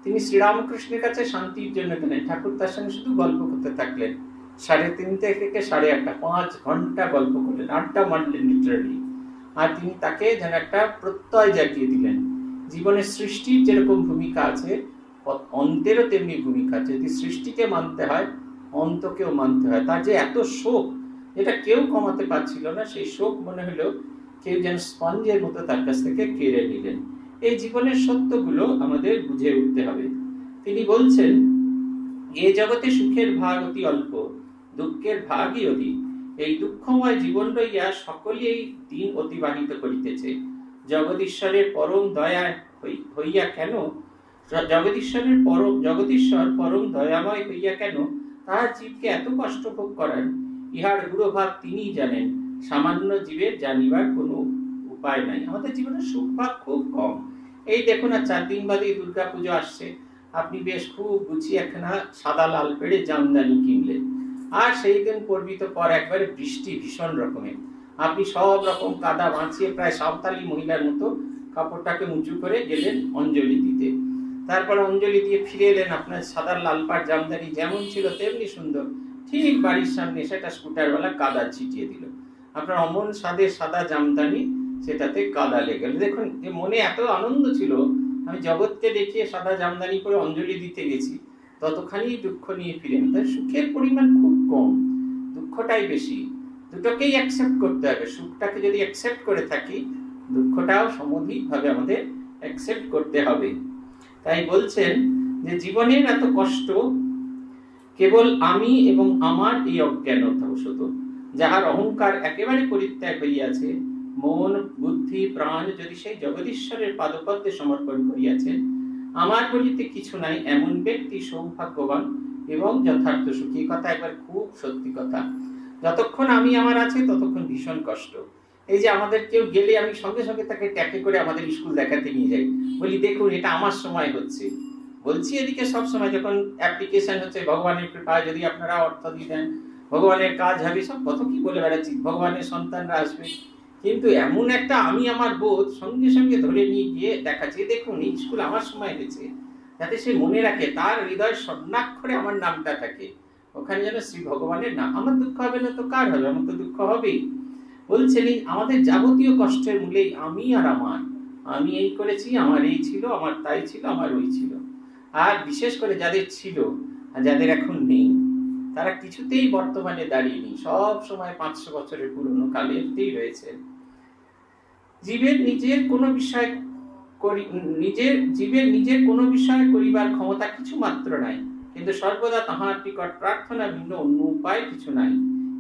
তিনি শ্রীরামকৃষ্ণের কাছে শান্তির জন্য গেলেন। ঠাকুর তার সঙ্গে শুধু গল্প করতে থাকলেন। সাড়ে তিনটে থেকে সাড়ে আটটা, পাঁচ ঘণ্টা গল্প করলেন। আটটা মারলেন লিটারালি আর তিনি তাকে যেন একটা প্রত্যয় জাগিয়ে দিলেন। জীবনের সৃষ্টির যেরকম ভূমিকা আছে অন্তেরও তেমনি ভূমিকা আছে। যদি সৃষ্টিকে মানতে হয়, অন্তকেও মানতে হয়। তার যে এত শোক এটা কেউ কমাতে পারছিল না, সেই শোক মনে হলো কেউ যেন স্পঞ্জের মতো তার কাছ থেকে কেড়ে নিলেন। এই জীবনের সত্যগুলো আমাদের বুঝে উঠতে হবে। তিনি বলছেন, এ জগতে সুখের ভাগ অতি অল্প, দুঃখের ভাগই অধিক। এই দুঃখময় জীবন লইয়া সকলেই দিন অতিবাহিত করিতেছে। জগদীশ্বরের পরম দয়া হইয়া কেন? জগদীশ্বরের পরম জগদীশ্বর পরম দয়াময় হইয়া কেন? তাহার জীবকে এত কষ্ট ভোগ করেন ইহার গুরুভাগ তিনি জানেন। সামান্য জীবের জানিবার কোনো উপায় নাই। আমাদের জীবনে সুখ ভাগ খুব কম। এই দেখুন আর চার দিন বাদে দুর্গা পুজো আসছে। আপনি বেশ খুব গুছিয়ে একখানা সাদা লাল পেড়ে জামদানি কিনলেন। আর সেই দিন পর্বিত পর একবারে বৃষ্টি ভীষণ রকমের। আপনি সব রকম কাদা বাঁচিয়ে প্রায় সাঁওতালি মহিলার মতো কাপড়টাকে উঁচু করে গেলেন অঞ্জলি দিতে। তারপর অঞ্জলি দিয়ে ফিরে এলেন আপনার সাদা লাল পাট জামদানি যেমন ছিল তেমনি সুন্দর। ঠিক বাড়ির সামনে সেটা স্কুটারওয়ালা কাদা ছিটিয়ে দিল। আপনার অমন স্বাদের সাদা জামদানি সেটাতে কাদা লেগে দেখুন, যে মনে এত আনন্দ ছিল, আমি জগৎকে দেখিয়ে সাদা জামদানি করে অঞ্জলি দিতে গেছি, ততখানি দুঃখ নিয়ে ফিরেন। তার সুখের পরিমাণ খুব কম, দুঃখটাই বেশি। দুটোকেই অ্যাকসেপ্ট করতে হবে। সুখটাকে যদি অ্যাকসেপ্ট করে থাকি, দুঃখটাও সমধিকভাবে আমাদের অ্যাকসেপ্ট করতে হবে। তাই বলছেন যে জীবনের এত কষ্ট, কেবল আমি এবং আমার এই অজ্ঞানতাবশত যাহার অহংকার একেবারে পরিত্যাগ হইয়াছে মন, বুদ্ধি, প্রাণ যদি সেই জগদীশ্বরের পাদপদ্মে সমর্পণ করিয়াছেন আমার বলিতে কিছু নাই, এমন ব্যক্তি সৌভাগ্যবান এবং যথার্থ সুখী। কথা একবার খুব সত্যি কথা। যতক্ষণ আমি আমার আছে, ততক্ষণ ভীষণ কষ্ট। এই যে আমাদের কেউ গেলে আমি সঙ্গে সঙ্গে তাকে ট্যাকে করে আমাদের স্কুল দেখাতে নিয়ে যাই। বলি, দেখুন, এটা আমার সময় হচ্ছে। বলছি, এদিকে সব সময় যখন অ্যাপ্লিকেশন হচ্ছে, ভগবানের কৃপায় যদি আপনারা অর্থ দিয়ে দেন ভগবানের কাজ হবে সব কত কি বলে বেড়াচ্ছি? ভগবানের সন্তানরা আসবে। কিন্তু এমন একটা আমি আমার বোধ সঙ্গে সঙ্গে ধরে নিয়ে গিয়ে দেখাচ্ছি। দেখুন, এই স্কুল আমার সময় হয়েছে যাতে সে মনে রাখে, তার হৃদয় স্বর্ণাক্ষরে আমার নামটা থাকে। ওখানে যেন শ্রী ভগবানের নাম। আমার দুঃখ হবে না তো? কার হবে? আমার তো দুঃখ হবেই। বলছেন আমাদের যাবতীয় কষ্টের মূলেই আমি আর আমার। আমি এই করেছি, আমার এই ছিল, আমার তাই ছিল, আমার ওই ছিল। আর বিশেষ করে যাদের ছিল, আর যাদের এখন নেই। তারা কিছুতেই বর্তমানে দাঁড়িয়ে নেই। সব সময় পাঁচশো বছরের পুরনো কালেরতেই রয়েছে। জীবের নিজের কোনো বিষয় করি, নিজের, জীবের নিজের কোনো বিষয় করিবার ক্ষমতা কিছু মাত্র নাই। কিন্তু সর্বদা তাহার নিকট প্রার্থনা ভিন্ন, অন্য উপায় কিছু নাই।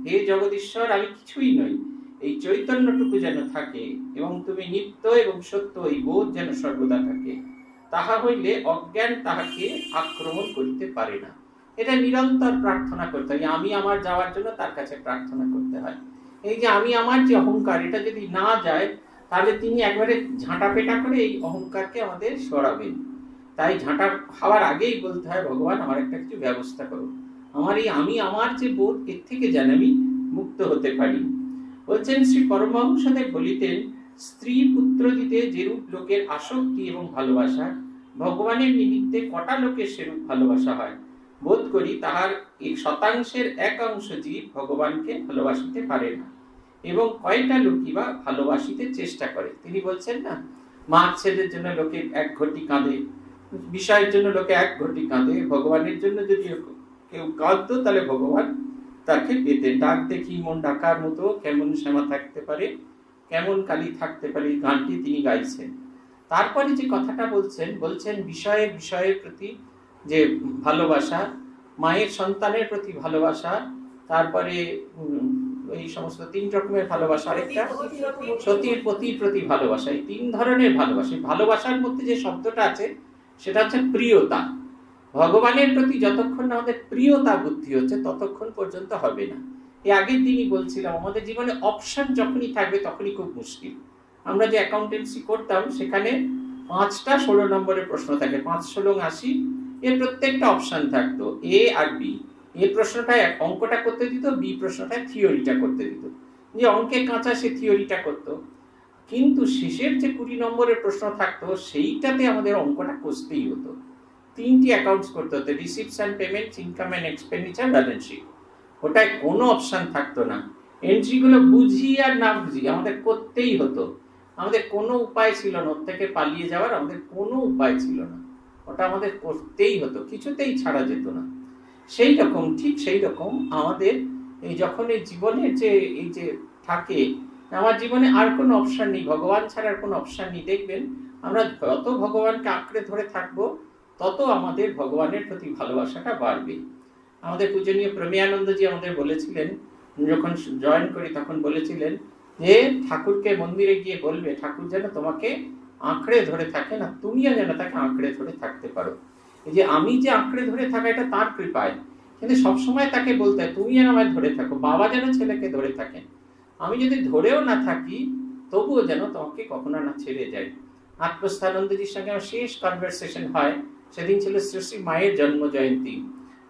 হে জগদীশ্বর, আমি কিছুই নই। এই চৈতন্যটুকু যেন থাকে, এবং তুমি নিত্য এবং সত্য এই বোধ যেন সর্বদা থাকে। তাহা হইলে অজ্ঞান তাহাকে আক্রমণ করিতে পারে না। এটা নিরন্তর প্রার্থনা করতে হয়। আমি আমার যাওয়ার জন্য তার কাছে প্রার্থনা করতে হয়। এই যে আমি আমার যে অহংকার, এটা যদি না যায়, তাহলে তিনি একবারে ঝাঁটা পেটা করে এই অহংকারকে আমাদের সরাবেন। তাই ঝাঁটা খাওয়ার আগেই বলতে হয়, ভগবান, আমার একটা কিছু ব্যবস্থা করো। আমার এই আমি আমার যে বোধ, এর থেকে যেন আমি মুক্ত হতে পারি। বলছেন শ্রী পরমহংসদেব বলিতেন, স্ত্রী পুত্র দিতে যেরূপ লোকের আসক্তি এবং ভালোবাসা, ভগবানের নিমিত্তে কটা লোকের সেরূপ ভালোবাসা হয়? বোধ করি তাহার এক শতাংশের এক অংশ জীব ভগবানকে ভালোবাসিতে পারে না, এবং কয়টা লোকই বা ভালোবাসিতে চেষ্টা করে? তিনি বলছেন না মা ছেলের জন্য লোকে এক ঘটি কাঁদে, বিষয়ের জন্য লোকে এক ঘটি কাঁদে, ভগবানের জন্য যদি কেউ কাঁদতো তাহলে ভগবান তাকে পেতেন। ডাক দেখি মন ডাকার মতো, কেমন শ্যামা থাকতে পারে, কেমন কালী থাকতে পারে গানটি তিনি গাইছেন। তারপরে যে কথাটা বলছেন বলছেন বিষয়ে, বিষয়ের প্রতি যে ভালোবাসা মায়ের সন্তানের প্রতি ভালোবাসা তারপরে এই সমস্ত তিন রকমের ভালোবাসা আরেকটা সতীর পতির প্রতি ভালোবাসা এই তিন ধরনের ভালোবাসা ভালোবাসার মধ্যে যে শব্দটা আছে সেটা হচ্ছে প্রিয়তা। ভগবানের প্রতি যতক্ষণ না আমাদের প্রিয়তা বুদ্ধি হচ্ছে ততক্ষণ পর্যন্ত হবে না। এই আগের দিনই বলছিলাম আমাদের জীবনে অপশন যখনই থাকবে তখনই খুব মুশকিল। আমরা যে অ্যাকাউন্টেন্সি করতাম সেখানে পাঁচটা ষোলো নম্বরের প্রশ্ন থাকে পাঁচ ষোলো আশি এর প্রত্যেকটা অপশন থাকতো এ আর বি এ প্রশ্নটায় অঙ্কটা করতে দিত বি প্রশ্নটায় থিওরিটা করতে দিত। যে অঙ্কে কাঁচা সে থিওরিটা করতো। কিন্তু শেষের যে কুড়ি নম্বরের প্রশ্ন থাকতো, সেইটাতে আমাদের অঙ্কটা কষতেই হতো। তিনটি অ্যাকাউন্টস করতে হতো receipts and payments income and expenditure balance sheet ওটায় কোনো অপশান থাকতো না। এন্ট্রিগুলো বুঝি আর না বুঝি আমাদের করতেই হতো। আমাদের কোনো উপায় ছিল না, ওর থেকে পালিয়ে যাওয়ার আমাদের কোনো উপায় ছিল না। ওটা আমাদের করতেই হতো, কিছুতেই ছাড়া যেত না। সেই রকম, ঠিক সেই রকম আমাদের এই যখন এই জীবনের যে, এই যে থাকে, আমার জীবনে আর কোনো অপশান নেই, ভগবান ছাড়া আর কোনো অপশান নেই। দেখবেন, আমরা যত ভগবানকে আঁকড়ে ধরে থাকব, তত আমাদের ভগবানের প্রতি ভালোবাসাটা বাড়বে। আমাদের পূজনীয় প্রমেয়ানন্দজি আমাদের বলেছিলেন, যখন জয়েন করি তখন বলেছিলেন যে ঠাকুরকে মন্দিরে গিয়ে বলবে, ঠাকুর যেন তোমাকে আঁকড়ে ধরে থাকে না? তুমিও যেন তাকে আঁকড়ে ধরে থাকতে পারো। এই যে আমি যে আঁকড়ে ধরে থাকা, এটা তার কৃপায়। কিন্তু সবসময় তাকে বলতে হয় তুমি যেন আমায় ধরে থাকো, বাবা যেন ছেলেকে ধরে থাকেন। আমি যদি ধরেও না থাকি, তবুও যেন তোমাকে কখনো না ছেড়ে যায় আত্মস্থানন্দজির সঙ্গে আমার শেষ কনভারসেশন হয়। সেদিন ছিল শ্রী শ্রী মায়ের জন্ম জয়ন্তী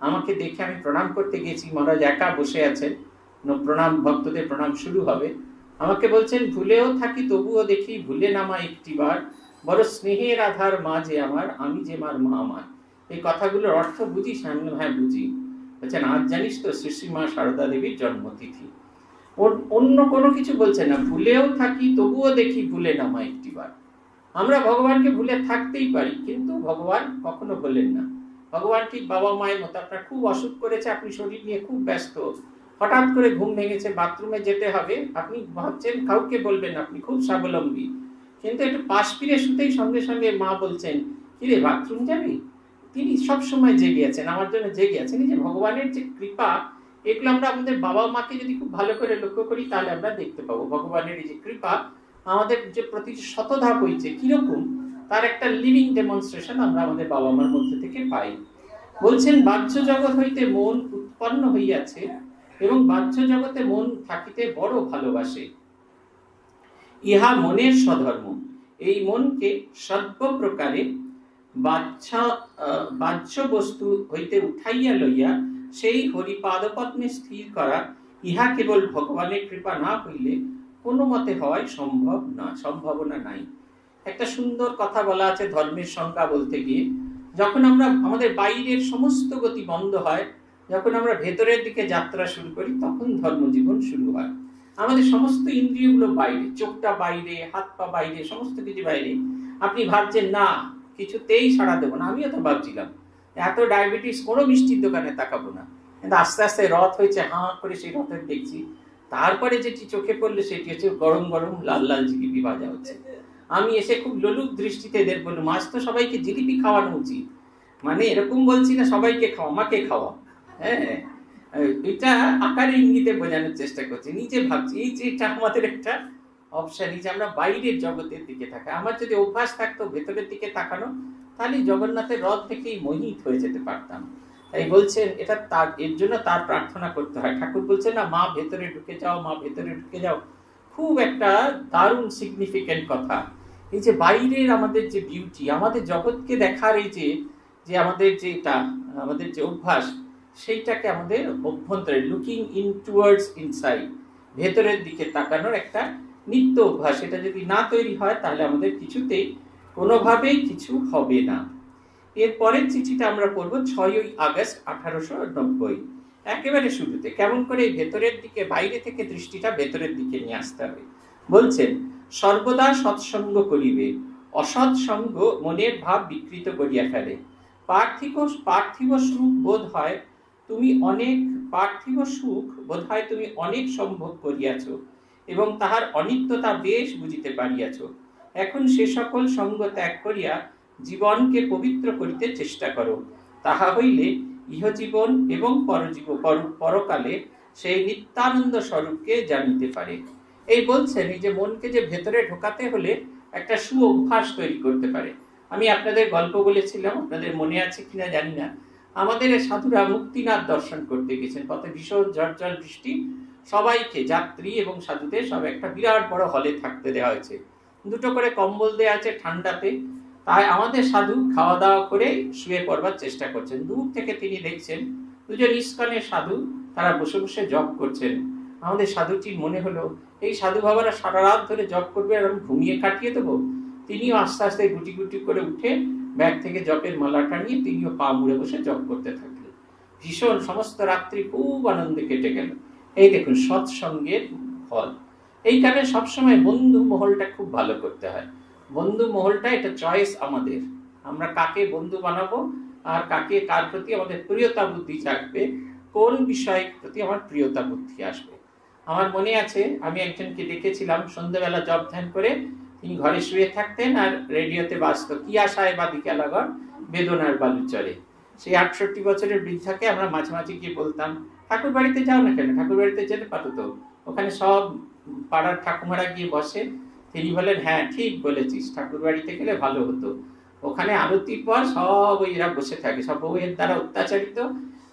আমাকে দেখে আমি প্রণাম করতে গেছি মহারাজ একা বসে আছেন। প্রণাম, ভক্তদের প্রণাম শুরু হবে। আমাকে বলছেন, ভুলেও থাকি, তবুও দেখি, ভুলে নামা একটিবার। বড় স্নেহের আধার মা যে আমার, আমি যে মার, মা আমার। এই কথাগুলোর অর্থ বুঝিস আমি হ্যাঁ বুঝি। বলছেন, আজ জানিস তো শ্রী মা সারদা দেবীর জন্মতিথি। ওর অন্য কোনো কিছু বলছে না, ভুলেও থাকি, তবুও দেখি, ভুলে নামা একটিবার। আমরা ভগবানকে ভুলে থাকতেই পারি, কিন্তু ভগবান কখনো ভুলেন না। ভগবান ঠিক বাবা মায়ের মতো, আপনার খুব অসুখ করেছে, আপনি শরীর নিয়ে খুব ব্যস্ত। হঠাৎ করে ঘুম ভেঙেছে, বাথরুমে যেতে হবে। আপনি ভাবছেন, কাউকে বলবেন আপনি খুব স্বাবলম্বী। কিন্তু একটু পাশ ফিরে শুতেই সঙ্গে সঙ্গে মা বলছেন, কিরে, বাথরুম যাবি? তিনি সব সময় জেগে আছেন, আমার জন্য জেগে আছেন। এই যে ভগবানের যে কৃপা, এগুলো আমরা আমাদের বাবা মাকে যদি খুব ভালো করে লক্ষ্য করি, তাহলে আমরা দেখতে পাবো। ভগবানের এই যে কৃপা, আমাদের যে প্রতি শতধাপ হয়েছে কীরকম, তার একটা লিভিং ডেমনস্ট্রেশন আমরা আমাদের বাবা মার মধ্যে থেকে পাই। বলছেন, বাহ্য জগৎ হইতে মন উৎপন্ন হইয়াছে এবং বাহ্য জগতে মন থাকিতে বড় ভালোবাসে। ইহা মনের স্বধর্ম। এই মনকে সর্ব প্রকারে বাহ্য বস্তু হইতে উঠাইয়া লইয়া সেই হরিপাদপদ্মে স্থির করা, ইহা কেবল ভগবানের কৃপা না হইলে কোনো মতে হওয়াই সম্ভব না, সম্ভাবনা নাই। একটা সুন্দর কথা বলা আছে ধর্মের সংজ্ঞা বলতে গিয়ে, যখন আমরা আমাদের বাইরের সমস্ত গতি বন্ধ হয় যখন আমরা ভেতরের দিকে যাত্রা শুরু করি, তখন ধর্মজীবন শুরু হয়। আমাদের সমস্ত ইন্দ্রিয়গুলো বাইরে, চোখটা বাইরে, হাত পা বাইরে, সমস্ত কিছু বাইরে। আপনি ভাবছেন, না, কিছুতেই সাড়া দেবো না। আমিও তো ভাবছিলাম, এত ডায়াবেটিস, কোনো মিষ্টির দোকানে তাকাবো না। কিন্তু আস্তে আস্তে রথ হয়েছে, হাঁ করে সেই রথের দেখছি। তারপরে যেটি চোখে পড়ল, সেটি হচ্ছে গরম গরম লাল লাল জিলিপি ভাজা হচ্ছে। আমি এসে খুব লোলুক দৃষ্টিতে এদের বলল মাছ তো সবাইকে জিলিপি খাওয়ানো উচিত। মানে এরকম বলছি না, সবাইকে খাওয়া, আমাকে খাওয়া। হ্যাঁ এটা আকারে ইঙ্গিতে বোঝানোর চেষ্টা করছি। নিজে ভাবছি, এই যে এটা আমাদের একটা অপশন যে আমরা বাইরের জগতের দিকে থাকা। আমার যদি অভ্যাস থাকতো ভেতরের দিকে তাকানো, তাহলে জগন্নাথের রথ থেকেই মোহিত হয়ে যেতে পারতাম। তাই বলছেন এটা তার, এর জন্য তার প্রার্থনা করতে হয়। ঠাকুর বলছেন না, মা ভেতরে ঢুকে যাও, মা ভেতরে ঢুকে যাও। খুব একটা দারুণ সিগনিফিকেন্ট কথা। এই যে বাইরের আমাদের যে বিউটি আমাদের জগৎকে দেখার এই যে যে আমাদের যে এটা, আমাদের যে অভ্যাস সেইটাকে আমাদের অভ্যন্তরে লুকিং ইন টুয়ার্ডস ইনসাইড ভেতরের দিকে তাকানোর একটা নিত্য অভ্যাস। এটা যদি না তৈরি হয়, তাহলে আমাদের কিছুতেই কোনোভাবেই কিছু হবে না। এর পরের চিঠিটা আমরা পড়ব ছয়ই আগস্ট আঠারোশো নব্বই। একেবারে শুরুতে কেমন করে ভেতরের দিকে, বাইরে থেকে দৃষ্টিটা ভেতরের দিকে নিয়ে আসতে হবে। বলছেন, সর্বদা সৎসঙ্গ করিবে, অসৎসঙ্গ মনের ভাব বিকৃত করিয়া ফেলে। পার্থিব পার্থিব সুখ বোধ হয় তুমি অনেক পার্থিব সুখ, বোধহয় তুমি অনেক সম্ভব করিয়াছ এবং তাহার অনিত্যতা বেশ বুঝিতে পারিয়াছ। এখন সে সকল সঙ্গ ত্যাগ করিয়া জীবনকে পবিত্র করিতে চেষ্টা করো। তাহা হইলে ইহজীবন এবং পরজীব পরকালে সেই নিত্যানন্দ স্বরূপকে জানিতে পারে। এই বলছেন যে, মনকে যে ভেতরে ঢোকাতে হলে একটা সু অভ্যাস তৈরি করতে পারে। আমি আপনাদের গল্প বলেছিলাম, আপনাদের মনে আছে কিনা জানি না। আমাদের সাধুরা মুক্তিনাথ দর্শন করতে গেছেন। কত ভীষণ জর্জল বৃষ্টি। সবাইকে যাত্রী এবং সাধুদের সব একটা বিরাট বড় হলে থাকতে দেওয়া হয়েছে। দুটো করে কম্বল দেওয়া আছে ঠান্ডাতে। তাই আমাদের সাধু খাওয়া দাওয়া করে শুয়ে পড়বার চেষ্টা করছেন। দূর থেকে তিনি দেখছেন দুজন ইস্কনের সাধু, তারা বসে বসে জব করছেন। আমাদের সাধুটির মনে হলো, এই সাধু বাবারা সারা রাত ধরে জব করবে, আর আমি ঘুমিয়ে কাটিয়ে দেবো? তিনিও আস্তে আস্তে গুটি গুটি করে উঠে ব্যাগ থেকে জপের মালাটা নিয়ে তিনিও পা মুড়ে বসে জপ করতে থাকলেন। ভীষণ, সমস্ত রাত্রি খুব আনন্দে কেটে গেল। এই দেখুন, সৎসঙ্গের ফল। এই কারণে সবসময় বন্ধু মহলটা খুব ভালো করতে হয়। বন্ধু মহলটা এটা চয়েস আমাদের। আমরা কাকে বন্ধু বানাবো আর কাকে, কার প্রতি আমাদের প্রিয়তা বুদ্ধি থাকবে কোন বিষয়ের প্রতি আমার প্রিয়তা বুদ্ধি আসবে। আমার মনে আছে, আমি একজনকে দেখেছিলাম সন্ধ্যেবেলা জব ধ্যান করে তিনি ঘরে শুয়ে থাকতেন আর রেডিওতে বাঁচত কি আশায় বা দিকালাগর বেদনার বালু বালুচরে সেই আটষট্টি বছরের বৃদ্ধাকে আমরা মাঝে মাঝে গিয়ে বলতাম, ঠাকুর বাড়িতে যাও না কেন? ঠাকুর বাড়িতে যেতে পারো তো? ওখানে সব পাড়ার ঠাকুমারা গিয়ে বসে, তিনি বলেন হ্যাঁ ঠিক বলেছিস, ঠাকুর বাড়িতে গেলে ভালো হতো। ওখানে আরতির পর সব ওই এরা বসে থাকে, সব বউয়ের দ্বারা অত্যাচারিত,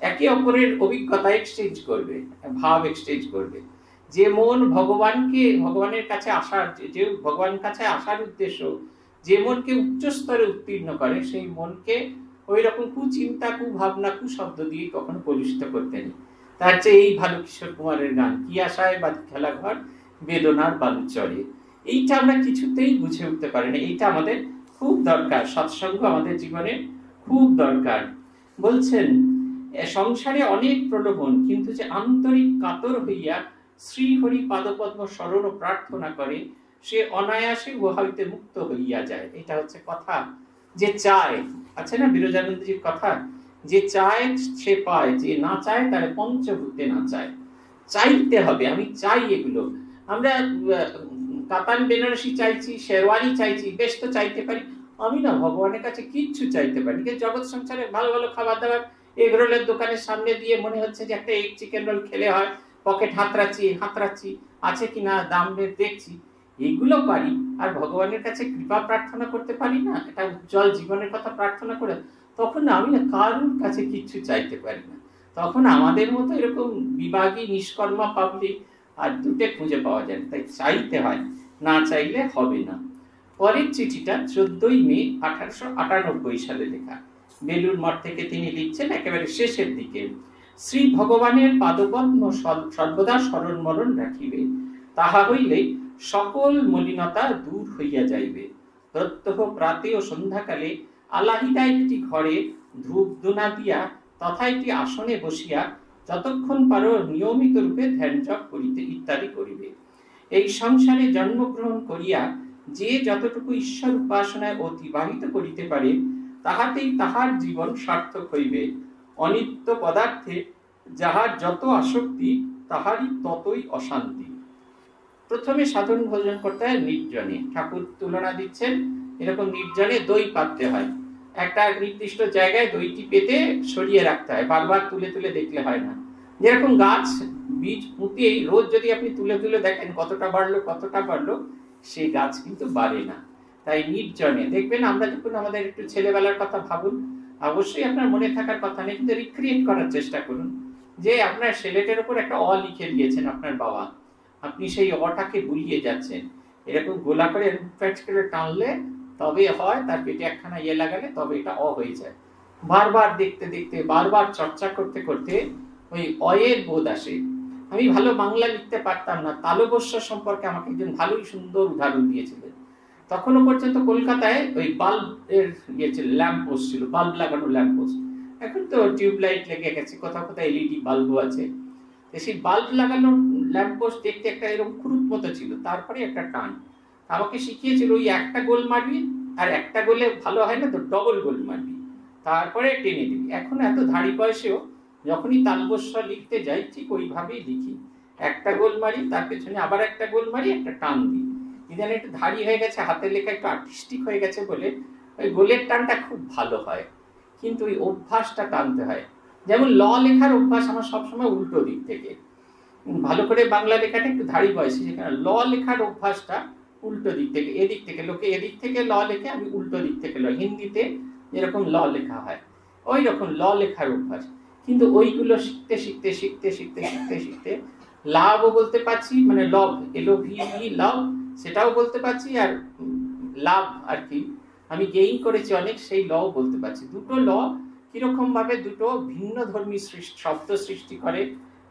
একে অপরের অভিজ্ঞতা এক্সচেঞ্জ করবে, ভাব এক্সচেঞ্জ করবে। যে মন ভগবানকে, ভগবানের কাছে আসার, যে ভগবানের কাছে আসার উদ্দেশ্য, যে মনকে উচ্চ স্তরে উত্তীর্ণ করে, সেই মনকে ওই রকম কুচিন্তা, কুভাবনা, কুশব্দ দিয়ে কখনো কলুষিত করতে নেই। তার চেয়ে এই ভালো কিশোর কুমারের গান, কি আশায় বা খেলাঘর বেদনার বালু চড়ে? এইটা আমরা কিছুতেই বুঝে উঠতে পারি না। এইটা আমাদের খুব দরকার। সৎসঙ্গ আমাদের জীবনে খুব দরকার। বলছেন সংসারে অনেক প্রলোভন, কিন্তু যে আন্তরিক কাতর হইয়া শ্রীহরি পাদপদ্ম স্মরণ ও প্রার্থনা করে, সে অনায়াসে উহা হইতে মুক্ত হইয়া যায়। এটা হচ্ছে কথা যে চায়। আছে না বিরজানন্দজির কথা? যে চায়, সে পায়। যে না চায় তাহলে পঞ্চভূতে না চায়। চাইতে হবে। আমি চাই এগুলো। আমরা কাতান, বেনারসি চাইছি, শেরওয়ানি চাইছি, বেশ তো চাইতে পারি। আমি না ভগবানের কাছে কিচ্ছু চাইতে পারি। কিন্তু জগৎ সংসারে ভালো ভালো খাবার দাবার এগ রোলের দোকানের সামনে দিয়ে মনে হচ্ছে যে একটা এগ চিকেন রোল খেলে হয়। পকেট হাতড়াচ্ছি হাতড়াচ্ছি, আছে কিনা দাম দেখছি। এগুলো পারি, আর ভগবানের কাছে কৃপা প্রার্থনা করতে পারি না, এটা উজ্জ্বল জীবনের কথা প্রার্থনা করে তখন আমি না কারুর কাছে কিচ্ছু চাইতে পারি না। তখন আমাদের মতো এরকম বিভাগী, নিষ্কর্মা পাবলিক আর দুটে খুঁজে পাওয়া যায় তাই চাইতে হয়, না চাইলে হবে না। পরের চিঠিটা চোদ্দই মে আঠারোশো আটানব্বই সালে লেখা। বেলুর মঠ থেকে তিনি লিখছেন একেবারে শেষের দিকে। শ্রী ভগবানের পাদপদ্ম সর্বদা স্মরণ মরণ রাখিবে। তাহা হইলে সকল মলিনতা দূর হইয়া যাইবে। প্রত্যহ প্রাতে ও সন্ধ্যাকালে আলাহিদা একটি ঘরে ধূপ দুনা দিয়া তথা একটি আসনে বসিয়া যতক্ষণ পারো নিয়মিত রূপে ধ্যান জপ করিতে ইত্যাদি করিবে। এই সংসারে জন্মগ্রহণ করিয়া যে যতটুকু ঈশ্বর উপাসনায় অতিবাহিত করিতে পারে, তাহাতেই তাহার জীবন সার্থক হইবে। অনিত্য পদার্থে যাহার যত আসক্তি, তাহারই ততই অশান্তি। প্রথমে সাধন ভোজন করতে হয় নির্জনে। ঠাকুর তুলনা দিচ্ছেন, এরকম নির্জনে দই পাততে হয়। একটা নির্দিষ্ট জায়গায় দইটি পেতে সরিয়ে রাখতে হয়, বারবার তুলে তুলে দেখলে হয় না। যেরকম গাছ, বীজ পুঁতেই রোজ যদি আপনি তুলে তুলে দেখেন কতটা বাড়লো কতটা বাড়লো, সেই গাছ কিন্তু বাড়ে না। তাই নির্জনে, দেখবেন আমরা যখন আমাদের একটু ছেলেবেলার কথা ভাবুন অবশ্যই আপনার মনে থাকার কথা নেই, কিন্তু রিক্রিয়েট করার চেষ্টা করুন। যে আপনার সেলেটের উপর একটা অ লিখে দিয়েছেন আপনার বাবা। আপনি সেই অটাকে বুলিয়ে যাচ্ছেন। এরকম গোলা করে ফ্যাচ করে টানলে তবে হয়, তার পেটে একখানা ইয়ে লাগালে তবে এটা অ হয়ে যায়। বারবার দেখতে দেখতে, বারবার চর্চা করতে করতে ওই অয়ের বোধ আসে। আমি ভালো বাংলা লিখতে পারতাম না। তালবস্য সম্পর্কে আমাকে একজন ভালোই সুন্দর উদাহরণ দিয়েছিলেন। তখনও পর্যন্ত কলকাতায় ওই বাল্ব এর ইয়ে ছিল, ল্যাম্প পোস্ট ছিল, বাল্ব লাগানো ল্যাম্প পোস্ট। এখন তো টিউবলাইট লেগে গেছে, কোথাও কোথাও এলইডি বাল্বও আছে। সেই বাল্ব লাগানো ল্যাম্প পোস্ট দেখতে একটা এরকম খুরুত মতো ছিল, তারপরে একটা টান। আমাকে শিখিয়েছিল, ওই একটা গোল মারবি আর একটা গোলে ভালো হয় না তো ডবল গোল মারবি। তারপরে টেনে দিবি। এখন এত ধাড়ি বয়সেও যখনই তালবস্য লিখতে যাই, ঠিক ওইভাবেই লিখি। একটা গোল মারি, তার পেছনে আবার একটা গোল মারি, একটা টান দিই। ইদান একটু ধাড়ি হয়ে গেছে, হাতের লেখা একটু আর্টিস্টিক হয়ে গেছে বলে। ওই গোলের টানটা খুব ভালো হয়, কিন্তু ওই অভ্যাসটা টানতে হয়। যেমন ল লেখার অভ্যাস আমার সবসময় উল্টো দিক থেকে। ভালো করে বাংলা লেখাটা একটু ধাড়ি বয়সে যেখানে ল লেখার অভ্যাসটা উল্টো দিক থেকে, এদিক থেকে। লোকে এদিক থেকে ল লেখে, আমি উল্টো দিক থেকে ল। হিন্দিতে যেরকম ল লেখা হয় ওই রকম ল লেখার অভ্যাস। কিন্তু ওইগুলো শিখতে শিখতে শিখতে শিখতে শিখতে শিখতে লাভও বলতে পারছি মানে লভ এলো ভি লাভ সেটাও বলতে পারছি আর লাভ আর কি। আমি গেইন করেছি অনেক, সেই লও বলতে পারছি। দুটো ল কীরকম ভাবে দুটো ভিন্ন ধর্মী শব্দ সৃষ্টি করে,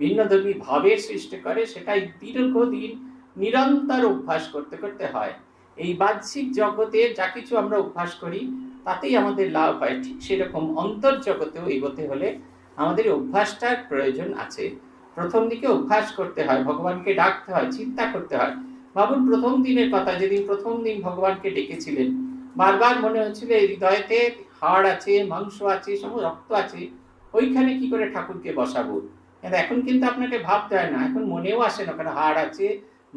ভিন্ন ধর্মী ভাবের সৃষ্টি করে, সেটাই দীর্ঘদিন নিরন্তর অভ্যাস করতে করতে হয়। এই বাহ্যিক জগতে যা কিছু আমরা অভ্যাস করি, তাতেই আমাদের লাভ হয়। ঠিক সেরকম অন্তর্জগতেও এগোতে হলে আমাদের অভ্যাসটার প্রয়োজন আছে। প্রথম দিকে অভ্যাস করতে হয়, ভগবানকে ডাকতে হয়, চিন্তা করতে হয়। ভাবুন প্রথম দিনের কথা, যেদিন প্রথম দিন ভগবানকে ডেকেছিলেন। বারবার মনে হচ্ছিল, এই হৃদয়তে হাড় আছে, মাংস আছে সব রক্ত আছে, ওইখানে কি করে ঠাকুরকে বসাবো? কিন্তু এখন কিন্তু আপনাকে ভাবতে হয় না, এখন মনেও আসে না, ওখানে হাড় আছে,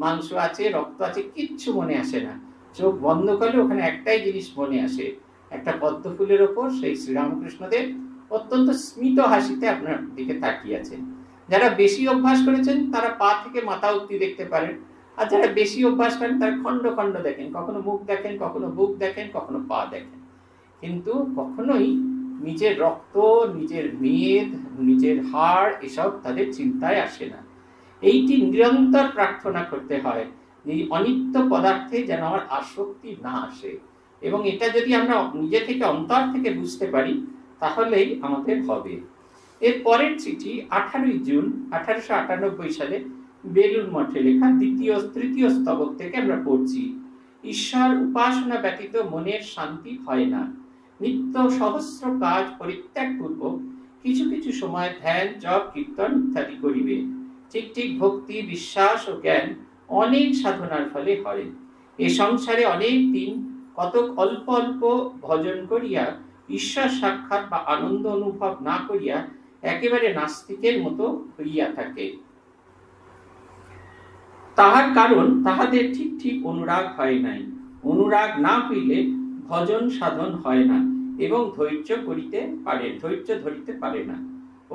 মাংস আছে, রক্ত আছে, কিচ্ছু মনে আসে না। চোখ বন্ধ করলে ওখানে একটাই জিনিস মনে আসে, একটা পদ্ম ফুলের ওপর সেই শ্রীরামকৃষ্ণদেব অত্যন্ত স্মিত হাসিতে আপনার দিকে তাকিয়ে আছেন। যারা বেশি অভ্যাস করেছেন, তারা পা থেকে মাথা উক্তি দেখতে পারেন। আর যারা বেশি অভ্যাস করেন, তারা খণ্ড খণ্ড দেখেন। কখনো মুখ দেখেন, কখনো বুক দেখেন, কখনো পা দেখেন। কিন্তু কখনোই নিজের রক্ত, নিজের মেদ, নিজের হাড় এসব তাদের চিন্তায় আসে না। এইটি নিরন্তর প্রার্থনা করতে হয় এই অনিত্য পদার্থে যেন আমার আসক্তি না আসে। এবং এটা যদি আমরা নিজে থেকে, অন্তর থেকে বুঝতে পারি, তাহলেই আমাদের হবে। এর পরের চিঠি আঠারোই জুন আঠারোশো আটানব্বই সালে বেলুর মঠে লেখা দ্বিতীয়, তৃতীয় স্তবক থেকে আমরা পড়ছি, ঈশ্বর উপাসনা ব্যতীত মনের শান্তি হয় না। নিত্য সহস্র কাজ পরিত্যাগ পূর্বক কিছু কিছু সময় ধ্যান, জপ, কীর্তন ইত্যাদি করিবে। ঠিক ঠিক ভক্তি, বিশ্বাস ও জ্ঞান অনেক সাধনার ফলে হয়। এ সংসারে অনেক দিন কত অল্প অল্প ভজন করিয়া ঈশ্বর সাক্ষাৎ বা আনন্দ অনুভব না করিয়া একেবারে নাস্তিকের মতো হইয়া থাকে। তাহার কারণ তাহাদের ঠিক ঠিক অনুরাগ হয় নাই। অনুরাগ না হইলে ভজন সাধন হয় না এবং ধৈর্য করিতে পারে, ধৈর্য ধরিতে পারে না।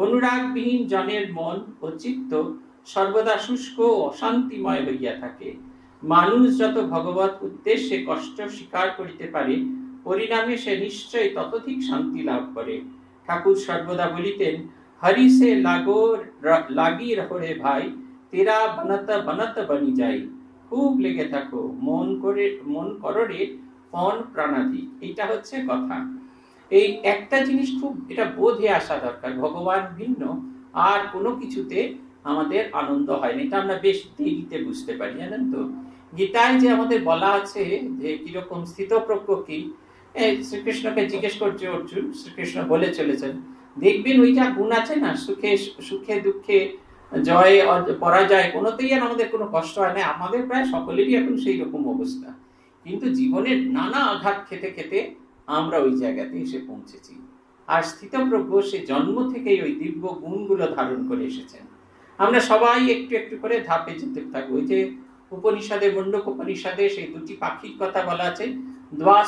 অনুরাগবিহীন জনের মন ও চিত্ত সর্বদা শুষ্ক ও অশান্তিময় হইয়া থাকে। মানুষ যত ভগবত উদ্দেশ্যে কষ্ট স্বীকার করিতে পারে, পরিণামে সে নিশ্চয় ততধিক শান্তি লাভ করে। ঠাকুর সর্বদা বলিতেন, হরি সে লাগো লাগি রহরে ভাই তেরা বনত বনত বনি যাই। খুব লেগে থাকো, মন করে, মন কররে পণ প্রাণাদি। এটা হচ্ছে কথা। এই একটা জিনিস খুব, এটা বোধে আসা দরকার, ভগবান ভিন্ন, আর কোনো কিছুতে আমাদের আনন্দ হয় না। এটা আমরা বেশ দেরিতে বুঝতে পারি, জানেন তো? গীতায় যে আমাদের বলা আছে যে কীরকম স্থিতপ্রজ্ঞ কি শ্রীকৃষ্ণকে জিজ্ঞেস করছে অর্জুন, শ্রীকৃষ্ণ বলে চলেছেন, দেখবেন ওই যা গুণ আছে না? সুখে সুখে, দুঃখে জয় পরাজয় কোনোতেই আর আমাদের কোনো কষ্ট হয় না, আমাদের প্রায় সকলেরই এখন সেই রকম অবস্থা। কিন্তু জীবনের নানা আঘাত খেতে খেতে আমরা ওই জায়গাতে এসে পৌঁছেছি। আর স্থিতপ্রজ্ঞ সে জন্ম থেকেই ওই দিব্য গুণগুলো ধারণ করে এসেছেন। আমরা সবাই একটু একটু করে ধাপে যেতে থাকব। ওই যে উপনিষদে মুন্ডক উপনিষদে সেই দুটি পাখির কথা বলা আছে দ্বা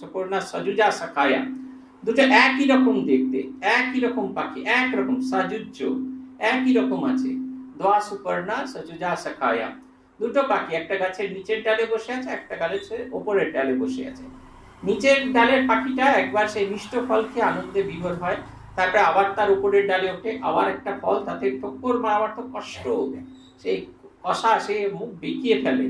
সপূর্ণা সজুজা সাকায়া দুটো একই রকম দেখতে, একই রকম পাখি, এক রকম সাজুজ্য একই রকম আছে। দোয়া সুপর্ণা, সজুজা সাকায়া দুটো পাখি, একটা গাছের নিচের ডালে বসে আছে, একটা গাছের ওপরের ডালে বসে আছে। নিচের ডালের পাখিটা একবার সেই মিষ্ট ফল খেয়ে আনন্দে বিভোর হয়, তারপরে আবার তার উপরের ডালে ওঠে, আবার একটা ফল, তাতে ঠক্কর মারাবার তো কষ্ট সেই কষা, সে মুখ বেঁকিয়ে ফেলে।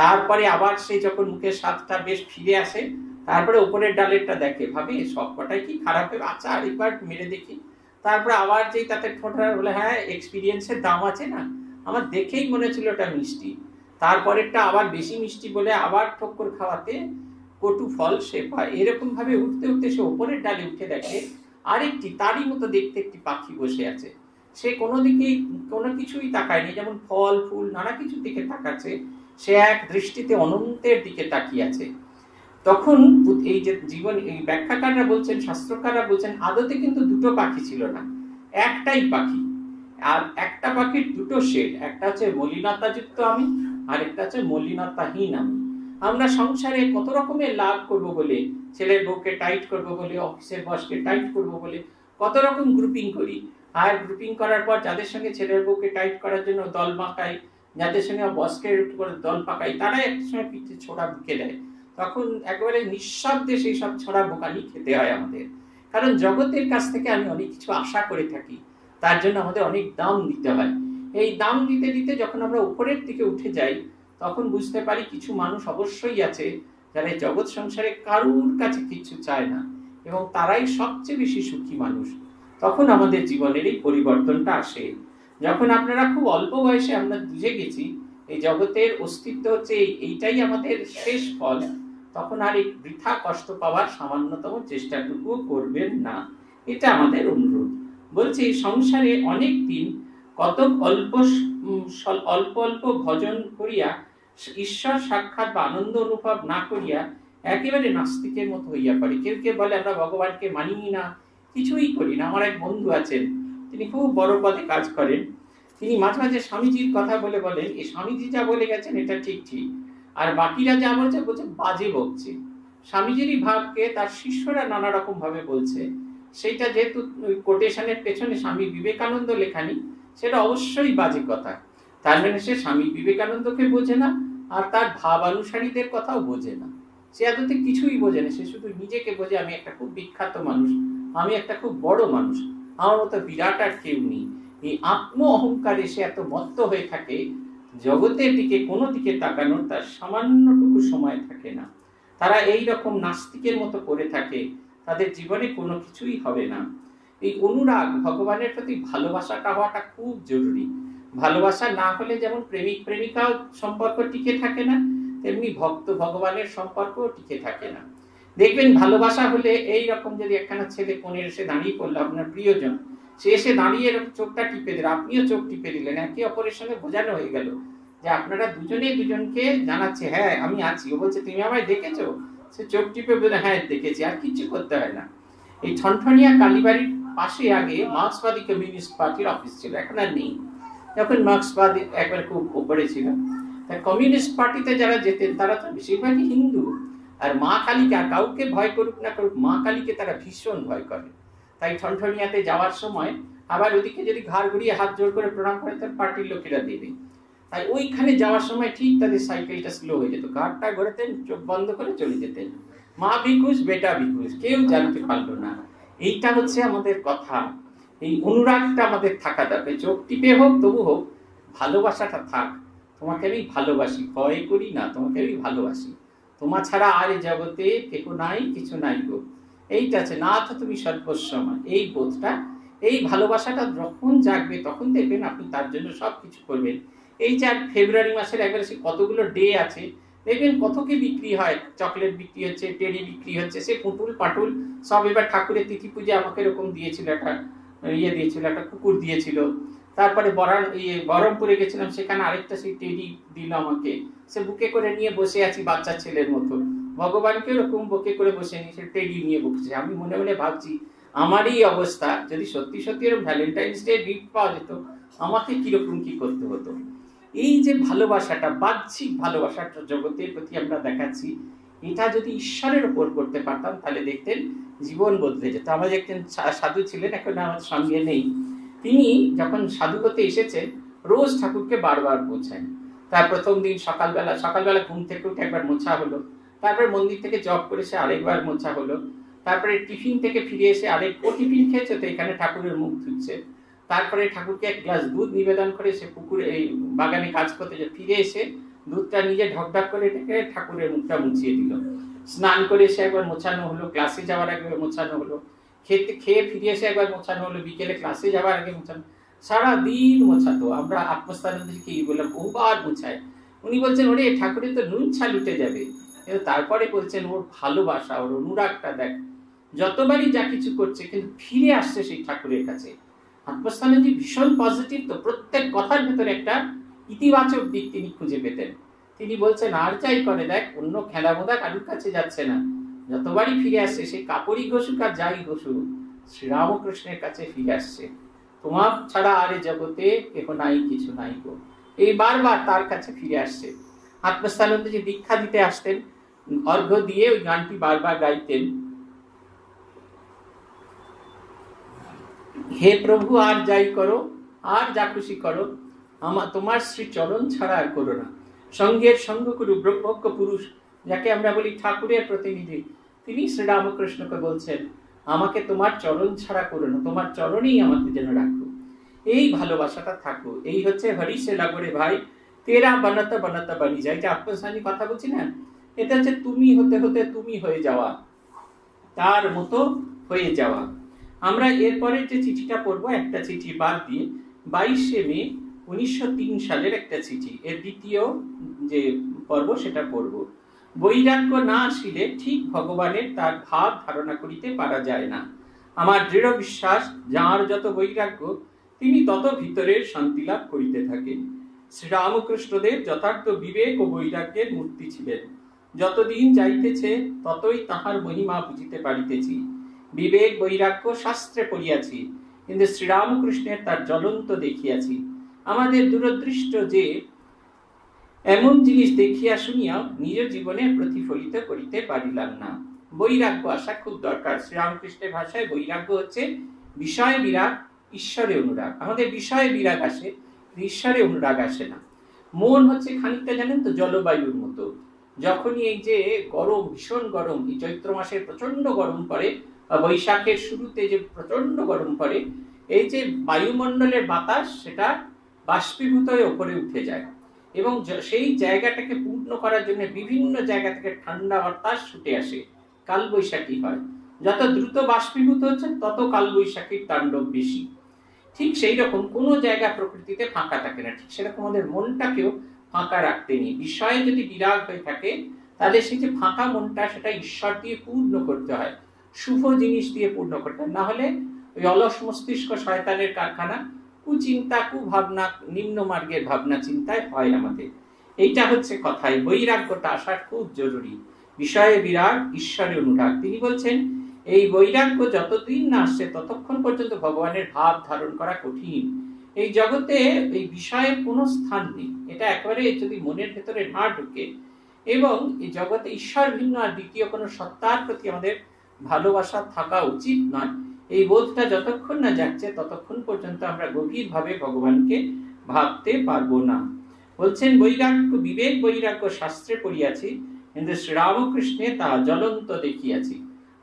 তারপরে আবার সে যখন মুখের স্বাদটা বেশ ফিরে আসে তারপরে উপরের ডালেরটা দেখে, ভাবি, সব কটাই কি খারাপ হবে? আচ্ছা আরেকবার মেরে দেখি। তারপরে আবার যেই তাতে ঠোঁটা বলে হ্যাঁ এক্সপিরিয়েন্সের দাম আছে না? আমার দেখেই মনে ছিল ওটা মিষ্টি। তারপরেরটা আবার বেশি মিষ্টি বলে আবার ঠক্কর খাওয়াতে কটু ফল সে পায়। এরকম ভাবে উঠতে উঠতে সে ওপরের ডালে উঠে দেখে, আরেকটি তারই মতো দেখতে একটি পাখি বসে আছে। সে কোনো দিকে, কোনো কিছুই তাকায়নি, যেমন ফল, ফুল, নানা কিছু দিকে তাকাচ্ছে। সে এক দৃষ্টিতে অনন্তের দিকে তাকিয়ে আছে। তখন এই যে জীবন, এই ব্যাখ্যাকাররা বলছেন, শাস্ত্রকাররা বলছেন, আদতে কিন্তু দুটো পাখি ছিল না। একটাই পাখি। আর একটা পাখির দুটো শেড। একটা হচ্ছে মলিনতাযুক্ত আমি, আর একটা হচ্ছে মলিনতাহীন আমি। আমরা সংসারে কত রকমের লাভ করব বলে, ছেলের বউকে টাইট করব বলে, অফিসের বসকে টাইট করব বলে, কত রকম গ্রুপিং করি। আর গ্রুপিং করার পর যাদের সঙ্গে ছেলের বউকে টাইট করার জন্য দল মাকাই যাদের সঙ্গে বসকে দল পাকাই, তারাই একটা সময় পিঠে ছোড়া ঢুকে দেয়। তখন একেবারে নিঃশব্দে সেই সব ছড়া বোকানি খেতে হয় আমাদের। কারণ জগতের কাছ থেকে আমি অনেক কিছু আশা করে থাকি, তার জন্য আমাদের অনেক দাম দিতে হয়। এই দাম দিতে দিতে যখন আমরা উপরের দিকে উঠে যাই, তখন বুঝতে পারি কিছু মানুষ অবশ্যই আছে যারা জগৎ সংসারে কারুর কাছে কিছু চায় না এবং তারাই সবচেয়ে বেশি সুখী মানুষ। তখন আমাদের জীবনের এই পরিবর্তনটা আসে। যখন আপনারা খুব অল্প বয়সে আমরা বুঝে গেছি, এই জগতের অস্তিত্ব হচ্ছে এইটাই আমাদের শেষ ফল। তখন আর এই বৃথা কষ্ট পাওয়ার সামান্যতম চেষ্টাটুকুও করবেন না। এটা আমাদের অনুরোধ। বলছি সংসারে অনেক দিন কত অল্প অল্প অল্প ভজন করিয়া, ঈশ্বর সাক্ষাৎ বা আনন্দ অনুভব না করিয়া একেবারে নাস্তিকের মতো হইয়া পারে কেউ কেউ বলে, আমরা ভগবানকে মানি না, কিছুই করি না। আমার এক বন্ধু আছেন, তিনি খুব বড় পদে কাজ করেন। তিনি মাঝে মাঝে স্বামীজির কথা বলে বলেন। এই স্বামীজি যা বলে গেছেন, এটা ঠিক ঠিক। আর বাকিরা যা বলছে বলছে বাজে বকছে। স্বামীজিরই ভাবকে তার শিষ্যরা নানা রকম ভাবে বলছে। সেইটা যেহেতু কোটেশনের পেছনে স্বামী বিবেকানন্দ লেখানি, সেটা অবশ্যই বাজে কথা। তার মানে সে স্বামী বিবেকানন্দকে বোঝে না, আর তার ভাবানুসারীদের কথাও বোঝে না। সে এততে কিছুই বোঝে না, সে শুধু নিজেকে বোঝে, আমি একটা খুব বিখ্যাত মানুষ, আমি একটা খুব বড় মানুষ, আমার মতো বিরাট আর কেউ নেই। এই আত্ম অহংকারে সে এত মত্ত হয়ে থাকে জগতের দিকে কোনো দিকে তাকানোর তার সামান্যটুকু সময় থাকে না। তারা এই রকম নাস্তিকের মতো করে থাকে, তাদের জীবনে কোনো কিছুই হবে না। এই অনুরাগ ভগবানের প্রতি ভালোবাসাটা হওয়াটা খুব জরুরি। ভালোবাসা না হলে যেমন প্রেমিক প্রেমিকাও সম্পর্ক টিকে থাকে না, তেমনি ভক্ত ভগবানের সম্পর্ক টিকে থাকে না। দেখবেন ভালোবাসা হলে এই রকম যদি একখানা ছেলে কোণের এসে দাঁড়িয়ে পড়ল আপনার প্রিয়জন, সে এসে দাঁড়িয়ে চোখটা টিপে দিল, আপনিও চোখ টিপে দিলেন, একে অপরের সঙ্গে বোঝানো হয়ে গেল। যে আপনারা দুজনেই দুজনকে জানাচ্ছে হ্যাঁ আমি আছি। ও বলছে, তুমি আমায় দেখেছ? সে চোখ টিপে বলে হ্যাঁ দেখেছি, আর কিছু করতে হয় না। এই ঠনঠনিয়া কালীবাড়ির পাশে আগে মার্ক্সবাদী কমিউনিস্ট পার্টির অফিস ছিল, এখন আর নেই। যখন মার্ক্সবাদী একবার খুব উপরে ছিল, তা কমিউনিস্ট পার্টিতে যারা যেতেন, তারা তো বেশিরভাগই হিন্দু। আর মা কালীকে আর কাউকে ভয় করুক না করুক, মা কালীকে তারা ভীষণ ভয় করে। তাই ঠনঠনিয়াতে যাওয়ার সময় আবার ওদিকে যদি ঘাড় ঘুরিয়ে হাত জোর করে প্রণাম করে, তার পার্টির লোকেরা দেবে। তাই ওইখানে যাওয়ার সময় ঠিক তাদের সাইকেলটা স্লো হয়ে যেত। ঘাটটা ঘোরাতেন, চোখ বন্ধ করে চলে যেতেন। মা ভিকুস বেটা ভিকুস কেউ জানতে পারল না। এইটা হচ্ছে আমাদের কথা। এই অনুরাগটা আমাদের থাকা দরকার চোখ টিপে হোক, তবু হোক, ভালোবাসাটা থাক। তোমাকে আমি ভালোবাসি, ভয় করি না, তোমাকে আমি ভালোবাসি। তোমার ছাড়া আর জগতে কেহ নাই, কিছু নাই গো। এইটা আছে না তো তুমি সর্বস্বমা। এই বোধটা, এই ভালোবাসাটা যখন জাগবে, তখন দেখবেন আপনি তার জন্য সব কিছু করবেন। এই যে ফেব্রুয়ারি মাসের একবারে কতগুলো ডে আছে, দেখবেন কত কি বিক্রি হয় চকলেট বিক্রি হচ্ছে টেরি বিক্রি হচ্ছে সে পুটুল পাটুল, সব এবার ঠাকুরের তিথি পুজো আমাকে এরকম দিয়েছিল একটা ইয়ে দিয়েছিল, একটা কুকুর দিয়েছিল। তারপরে বরান ইয়ে বহরমপুরে গেছিলাম, সেখানে আরেকটা সেই টেডি দিল আমাকে। সে বুকে করে নিয়ে বসে আছি বাচ্চা ছেলের মতো। ভগবানকে এরকম বুকে করে বসে নিয়ে সে টেডি নিয়ে বসেছে। আমি মনে মনে ভাবছি আমারই অবস্থা যদি সত্যি সত্যি এরকম ভ্যালেন্টাইন্স ডে গিফট পাওয়া যেত, আমাকে কীরকম কি করতে হতো? এই যে ভালোবাসাটা, বাহ্যিক ভালোবাসাটা জগতের প্রতি আমরা দেখাচ্ছি, এটা যদি ঈশ্বরের উপর করতে পারতাম, তাহলে দেখতেন জীবন বদলে যেত। আমাদের একজন সাধু ছিলেন, এখন আমার সঙ্গে নেই। তিনি যখন সাধু হতে এসেছেন, রোজ ঠাকুরকে বারবার পৌঁছান তার প্রথম দিন সকালবেলা সকালবেলা ঘুম থেকে উঠে একবার মোছা হলো। তারপর মন্দির থেকে জব করে সে আরেকবার মোছা হলো। তারপরে টিফিন থেকে ফিরে এসে আরেক, ও টিফিন খেয়েছে তো এখানে ঠাকুরের মুখ ধুচ্ছে। তারপরে ঠাকুরকে এক গ্লাস দুধ নিবেদন করে সে পুকুরে এই বাগানে কাজ করতে যে ফিরে এসে দুধটা নিজে ঢকঢক করে রেখে ঠাকুরের মুখটা মুছিয়ে দিল। স্নান করে এসে একবার মোছানো হলো ক্লাসে যাওয়ার আগে মোছানো হলো। খেতে খেয়ে ফিরে এসে একবার মোছানো হলো, বিকেলে ক্লাসে যাওয়ার আগে মোছানো। সারা দিন মোছাতো। আমরা আত্মস্থানন্দকে বললাম, বহুবার মোছায়। উনি বলছেন, ওরে ঠাকুরের তো নুন ছাল উঠে যাবে। তারপরে বলছেন, ওর ভালোবাসা, ওর অনুরাগটা দেখ। যতবারই যা কিছু করছে, কিন্তু ফিরে আসছে সেই ঠাকুরের কাছে। আত্মস্থানন্দী ভীষণ পজিটিভ তো প্রত্যেক কথার ভেতরে একটা ইতিবাচক দিক তিনি খুঁজে পেতেন। তিনি বলছেন, আর যাই করে দেখ, অন্য খেলা বোধা কারুর কাছে যাচ্ছে না। যতবারই ফিরে আসছে সেই কাপড়ই ঘষুক আর যাই ঘষুক, শ্রীরামকৃষ্ণের কাছে ফিরে আসছে। তোমার ছাড়া আরে জগতে কেহ নাই, কিছু নাই গো। এই বারবার তার কাছে ফিরে আসছে। আত্মস্থানন্দ যে দীক্ষা দিতে আসতেন, অর্ঘ্য দিয়ে ওই গানটি বারবার গাইতেন। হে প্রভু, আর যাই করো, আর যা খুশি করো আমার তোমার শ্রী চরণ ছাড়া আর করো না। সঙ্গের সঙ্গ করু ব্রহ্মজ্ঞ পুরুষ, যাকে আমরা বলি ঠাকুরের প্রতিনিধি, তিনি শ্রীরামকৃষ্ণকে বলছেন, আমাকে তোমার চরণ ছাড়া করো না, তোমার চরণেই আমাকে যেন রাখো। এই ভালোবাসাটা থাকো। এই হচ্ছে হরি সে লাগরে ভাই, তেরা বানাতে বানাতে বানি যাই যে আত্মসানি কথা বলছি না, এটা হচ্ছে তুমি হতে হতে তুমি হয়ে যাওয়া, তার মতো হয়ে যাওয়া। আমরা এরপরে যে চিঠিটা পড়ব, একটা চিঠি বাদ দিয়ে, বাইশে মে উনিশশো তিন সালের একটা চিঠি। এর দ্বিতীয় যে পর্ব সেটা পড়ব। বৈরাগ্য না আসিলে ঠিক ভগবানের তার ভাব ধারণা করিতে পারা যায় না। আমার দৃঢ় বিশ্বাস, যাঁর যত বৈরাগ্য, তিনি তত ভিতরের শান্তি লাভ করিতে থাকেন। শ্রীরামকৃষ্ণদেব যথার্থ বিবেক ও বৈরাগ্যের মূর্তি ছিলেন। যতদিন যাইতেছে, ততই তাহার মহিমা বুঝিতে পারিতেছি। বিবেক বৈরাগ্য শাস্ত্রে পড়িয়াছি, কিন্তু শ্রীরামকৃষ্ণের তার জ্বলন্ত দেখিয়াছি। আমাদের দূরদৃষ্ট যে এমন জিনিস দেখিয়া শুনিয়া নিজ জীবনে প্রতিফলিত করিতে পারিলাম না। বৈরাগ্য আসা খুব দরকার। শ্রীরামকৃষ্ণের ভাষায় বৈরাগ্য হচ্ছে বিষয় বিরাগ, ঈশ্বরে অনুরাগ। আমাদের বিষয়ে বিরাগ আসে ঈশ্বরে অনুরাগ আসে না। মন হচ্ছে খানিকটা জানেন তো জলবায়ুর মতো। যখনই এই যে গরম, ভীষণ গরম, এই চৈত্র মাসে প্রচণ্ড গরম পড়ে বৈশাখের শুরুতে যে প্রচণ্ড গরম পড়ে, এই যে বায়ুমণ্ডলের বাতাস, সেটা বাষ্পীভূত হয়ে ওপরে উঠে যায় এবং সেই জায়গাটাকে পূর্ণ করার জন্য বিভিন্ন জায়গা থেকে ঠান্ডা বাতাস ছুটে আসে। কালবৈশাখী হয়। যত দ্রুত বাষ্পীভূত হচ্ছে, তত কালবৈশাখীর তাণ্ডব বেশি। ঠিক সেই রকম কোনো জায়গা প্রকৃতিতে ফাঁকা থাকে না। ঠিক সেরকম আমাদের মনটাকেও ফাঁকা রাখতে নেই। বিষয়ে যদি বিরাগ হয়ে থাকে, তাহলে সেই যে ফাঁকা মনটা, সেটা ঈশ্বর দিয়ে পূর্ণ করতে হয়। শুভ জিনিস দিয়ে পূর্ণ করতে হয় না হলে ওই অলস মস্তিষ্ক শয়তানের কারখানা কুচিন্তা, কুভাবনা, নিম্ন মার্গের ভাবনা চিন্তায় হয় আমাদের এইটা হচ্ছে কথাই বৈরাগ্যটা আসার খুব জরুরি। বিষয়ে বিরাট ঈশ্বরের অনুরাগ। তিনি বলছেন, এই বৈরাগ্য যতদিন না আসছে, ততক্ষণ পর্যন্ত ভগবানের ভাব ধারণ করা কঠিন। এই জগতে এই বিষয়ের কোনো স্থান নেই। এটা একেবারে যদি মনের ভেতরে না ঢুকে, এবং এই জগতে ঈশ্বর ভিন্ন আর দ্বিতীয় কোনো সত্তার প্রতি আমাদের ভালোবাসা থাকা উচিত নয়। এই বোধটা যতক্ষণ না যাচ্ছে ততক্ষণ পর্যন্ত আমরা গভীরভাবে ভগবানকে ভাবতে পারব না। বলছেন, বৈরাগ্য, বিবেক বৈরাগ্য শাস্ত্রে পড়িয়াছি, কিন্তু শ্রীরামকৃষ্ণে তা জ্বলন্ত দেখিয়াছি।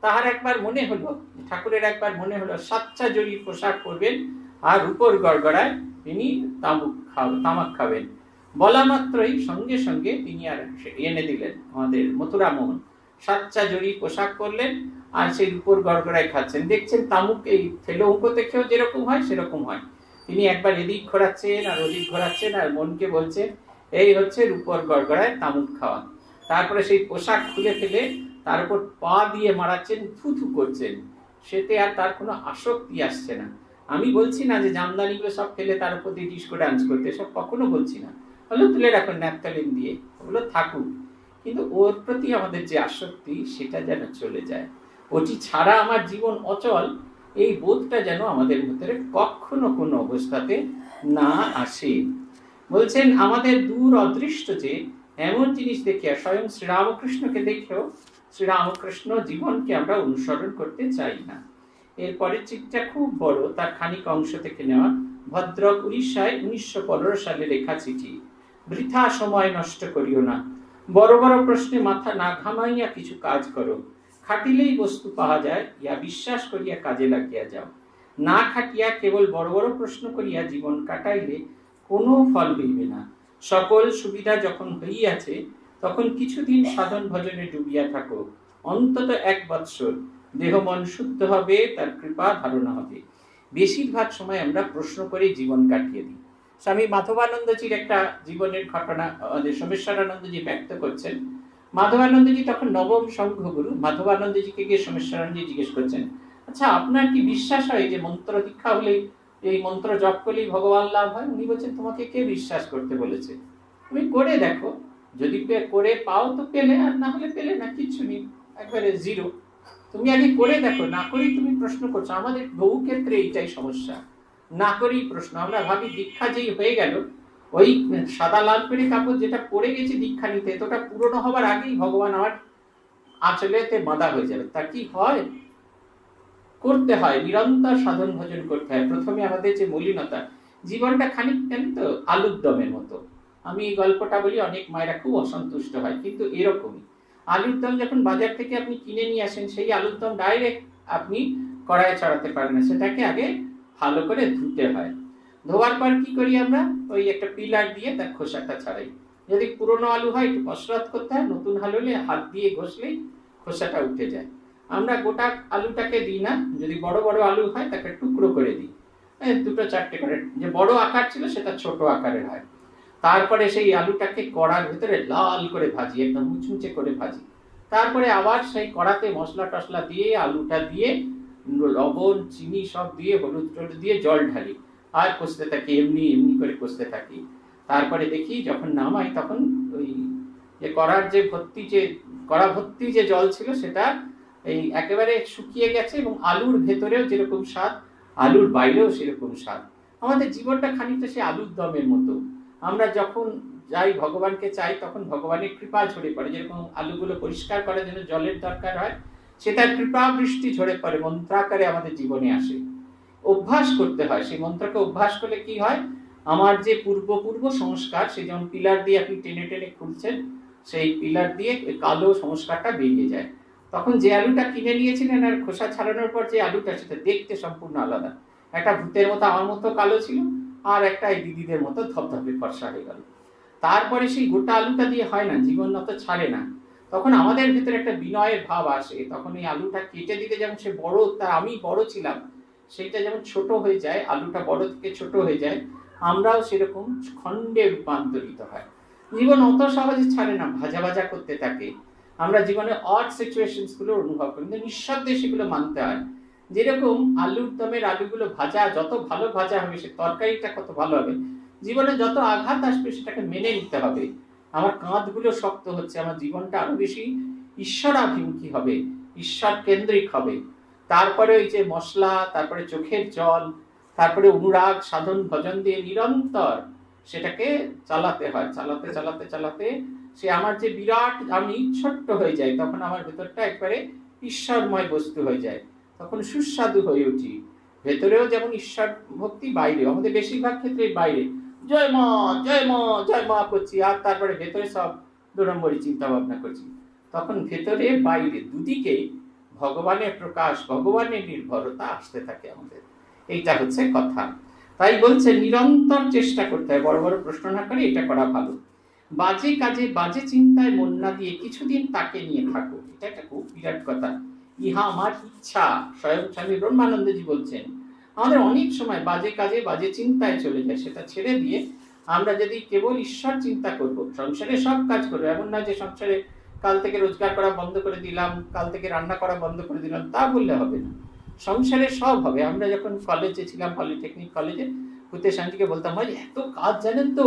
তাহার একবার মনে হলো, ঠাকুরের একবার মনে হলো, সাচ্চা জড়ি পোশাক পরবেন আর উপর গড়গড়ায় তিনি তামুক তামাক খাবেন। বলা মাত্রই সঙ্গে সঙ্গে তিনি আর এনে দিলেন আমাদের মথুরা মোহন সাচ্চা জড়ি পোশাক করলেন আর সেই উপর গড়গড়ায় খাচ্ছেন। দেখছেন তামুক এই উঁকো দেখেও যেরকম হয়, সেরকম হয়। তিনি একবার এদিক ঘোরাচ্ছেন আর ওদিক ঘোরাচ্ছেন আর মনকে বলছেন, এই হচ্ছে রূপর গড়গড়ায় তামুক খাওয়া। তারপরে সেই পোশাক খুলে ফেলে, তার উপর পা দিয়ে মারাচ্ছেন, থুথু করছেন। সেতে আর তার কোনো আসক্তি আসছে না। আমি বলছি না যে জামদানিগুলো সব ফেলে তার উপর দিয়ে ডিস্কো ডান্স করতে সব কখনো বলছি না। হলো তুলে রাখুন ন্যাপথালিন দিয়ে। ওগুলো থাকুক। কিন্তু ওর প্রতি আমাদের যে আসক্তি, সেটা যেন চলে যায়। ওটি ছাড়া আমার জীবন অচল, এই বোধটা যেন আমাদের ভিতরে কখনো কোনো অবস্থাতে না আসে। বলছেন, আমাদের দূর অদৃষ্ট যে এমন জিনিস দেখিয়া স্বয়ং শ্রীরামকৃষ্ণকে দেখেও শ্রীরামকৃষ্ণ জীবনকে আমরা অনুসরণ করতে চাই না। এরপরের চিঠিটা খুব বড়, তার খানিক অংশ থেকে নেওয়া ভদ্রক উড়িষ্যায় উনিশশো পনেরো সালে লেখা চিঠি। বৃথা সময় নষ্ট করিও না। বড় বড় প্রশ্নে মাথা না ঘামাইয়া কিছু কাজ করো। খাটিলেই বস্তু পাওয়া যায় ইয়া বিশ্বাস করিয়া কাজে লাগিয়া যাও। না খাটিয়া কেবল বড় বড় প্রশ্ন করিয়া জীবন কাটাইলে কোনো ফল হইবে না। সকল সুবিধা যখন হইয়াছে, তখন কিছুদিন সাধন ভজনে ডুবিয়া থাকো। অন্তত এক বৎসর। দেহ মন শুদ্ধ হবে, তার কৃপা ধারণা হবে। বেশিরভাগ সময় আমরা প্রশ্ন করে জীবন কাটিয়ে দিই। স্বামী মাধবানন্দজির একটা জীবনের ঘটনা, আমাদের সোমেশ্বরানন্দজি ব্যক্ত করছেন। মাধবানন্দজি তখন নবম সংঘগুরু। মাধবানন্দজিকে গিয়ে সোমেশ্বরানন্দজি জিজ্ঞেস করছেন আচ্ছা আপনার কি বিশ্বাস হয় যে মন্ত্র দীক্ষা হলেই এই মন্ত্র জপ করলেই ভগবান লাভ হয়? উনি বলছেন, তোমাকে কে বিশ্বাস করতে বলেছে? তুমি করে দেখো, যদি করে পাও তো পেলে, আর না হলে পেলে না, কিচ্ছু নেই, একবারে জিরো। তুমি আগে করে দেখো, না করেই তুমি প্রশ্ন করছ। আমাদের বহু ক্ষেত্রে এইটাই সমস্যা। না করেই প্রশ্ন। আমরা ভাবি দীক্ষা যেই হয়ে গেল ওই সাদা লাল পেরে কাপড় যেটা পরে গেছে দীক্ষা নিতে তোটা পুরনো হবার আগেই ভগবান আমার আঁচলেতে বাঁধা হয়ে যাবে। তা কি হয়? করতে হয়, নিরন্তর সাধন ভজন করতে হয়। প্রথমে আমাদের যে মলিনতা, জীবনটা খানিক কেন তো আলুর দমের মতো। আমি এই গল্পটা বলি, অনেক মায়েরা খুব অসন্তুষ্ট হয়, কিন্তু এরকমই। আলুর দম যখন বাজার থেকে আপনি কিনে নিয়ে আসেন, সেই আলুর দম ডাইরেক্ট আপনি কড়াইয়ে চড়াতে পারেন না, সেটাকে আগে ভালো করে ধুতে হয়। ধোয়ার পর কি করি আমরা? ওই একটা পিলার দিয়ে তার খোসাটা ছাড়াই। যদি পুরনো আলু হয়, একটু কসরত করতে হয়, নতুন আলু হলে হাত দিয়ে ঘষলেই খোসাটা উঠে যায়। আমরা গোটা আলুটাকে দিই না, যদি বড় বড় আলু হয়, তাকে টুকরো করে দিই। দুটো চারটে করে। যে বড় আকার ছিল, সেটা ছোট আকারের হয়। তারপরে সেই আলুটাকে কড়ার ভিতরে লাল করে ভাজি, একদম মুচমুচে করে ভাজি। তারপরে আবার সেই কড়াতে মশলা টসলা দিয়ে, আলুটা দিয়ে, লবণ, চিনি সব দিয়ে, হলুদ টলুদ দিয়ে জল ঢালি। আর কষতে থাকি, এমনি এমনি করে কষতে থাকি। তারপরে দেখি যখন নামাই তখন ওই যে কড়ার যে ভর্তি যে কড়া ভর্তি যে জল ছিল সেটা এই একেবারে শুকিয়ে গেছে এবং আলুর ভেতরেও যেরকম স্বাদ, আলুর বাইরেও সেরকম স্বাদ। আমাদের জীবনটা খানিকটা সে আলুর দমের মতো। আমরা যখন যাই ভগবানকে চাই তখন ভগবানের কৃপা ঝরে পড়ে। যেরকম আলুগুলো পরিষ্কার করার জন্য জলের দরকার হয় সেটা কৃপা বৃষ্টি ঝরে পড়ে, মন্ত্রাকারে আমাদের জীবনে আসে। অভ্যাস করতে হয়। সেই মন্ত্রকে অভ্যাস করলে কি হয়? আমার যে পূর্ব পূর্ব সংস্কার সে যেমন পিলার দিয়ে আপনি টেনে টেনে খুলছেন, সেই পিলার দিয়ে কালো সংস্কারটা বেরিয়ে যায়। তখন যে আলুটা কিনে নিয়েছিলেন আর খোসা ছাড়ানোর পর যে আলুটা, সেটা দেখতে সম্পূর্ণ আলাদা। একটা ভূতের মতো, আমার মতো কালো ছিল আর একটা এই দিদিদের মতো ধপধপে ফর্সা হয়ে গেল। তারপরে সেই গোটা আলুটা দিয়ে হয় না, জীবন অত ছাড়ে না। তখন আমাদের ভিতরে একটা বিনয়ের ভাব আসে। তখন এই আলুটা কেটে দিতে যেমন সে বড়, তার আমি বড় ছিলাম সেইটা যেমন ছোট হয়ে যায়, আলুটা বড় থেকে ছোট হয়ে যায়, আমরাও সেরকম খণ্ডে রূপান্তরিত হয়। জীবন অত সহজে ছাড়ে না, ভাজা ভাজা করতে থাকে। আমরা জীবনে অড সিচুয়েশনসগুলো অনুভব করি, কিন্তু নিঃশব্দে সেগুলো মানতে হয়। যেরকম আলুর দমের আলুগুলো ভাজা, যত ভালো ভাজা হবে, সে তরকারিটা কত ভালো হবে, জীবনে যত আঘাত আসবে, সেটাকে মেনে নিতে হবে। আমার কাঁধগুলো শক্ত হচ্ছে, আমার জীবনটা আরও বেশি ঈশ্বরাভিমুখী হবে, ঈশ্বর কেন্দ্রিক হবে। তারপরে ওই যে মশলা, তারপরে চোখের জল, তারপরে অনুরাগ, সাধন, ভজন দিয়ে নিরন্তর সেটাকে চালাতে হয়। চালাতে চালাতে চালাতে সে আমার যে বিরাট, আমি ছোট্ট হয়ে যাই, তখন আমার ভেতরটা একবারে ঈশ্বরময় বস্তু হয়ে যায়। তখন সুস্বাদু হয়ে উঠি। ভেতরেও যেমন ঈশ্বর ভক্তি, বাইরে, আমাদের বেশিরভাগ ক্ষেত্রে বাইরে। জয় মা জয় মা জয় মা করছি, আর তারপরে ভেতরে সব দু নম্বরই চিন্তা ভাবনা করছি। তখন ভেতরে, বাইরে দুদিকেই ভগবানের প্রকাশ, ভগবানের নির্ভরতা আসতে থাকে আমাদের। এইটা হচ্ছে কথা। তাই বলছে, নিরন্তর চেষ্টা করতে হয়। বড় বড় প্রশ্ন না করে এটা করা ভালো। বাজে কাজে বাজে চিন্তায় মন না দিয়ে কিছুদিন তাকে নিয়ে থাকো। এটা একটা খুব বিরাট কথা। ইহা আমার ইচ্ছা, স্বয়ং স্বামী ব্রহ্মানন্দজি বলছেন। আমাদের অনেক সময় বাজে কাজে বাজে চিন্তায় চলে যায়। সেটা ছেড়ে দিয়ে আমরা যদি কেবল ঈশ্বর চিন্তা করব, সংসারে সব কাজ করব, এমন না যে সংসারে কাল থেকে রোজগার করা বন্ধ করে দিলাম, কাল থেকে রান্না করা বন্ধ করে দিলাম, তা বললে হবে না। সংসারে সব হবে। আমরা যখন কলেজে ছিলাম পলিটেকনিক কলেজে ভূতে শান্তিকে বলতাম, ভাই, এত কাজ জানেন তো?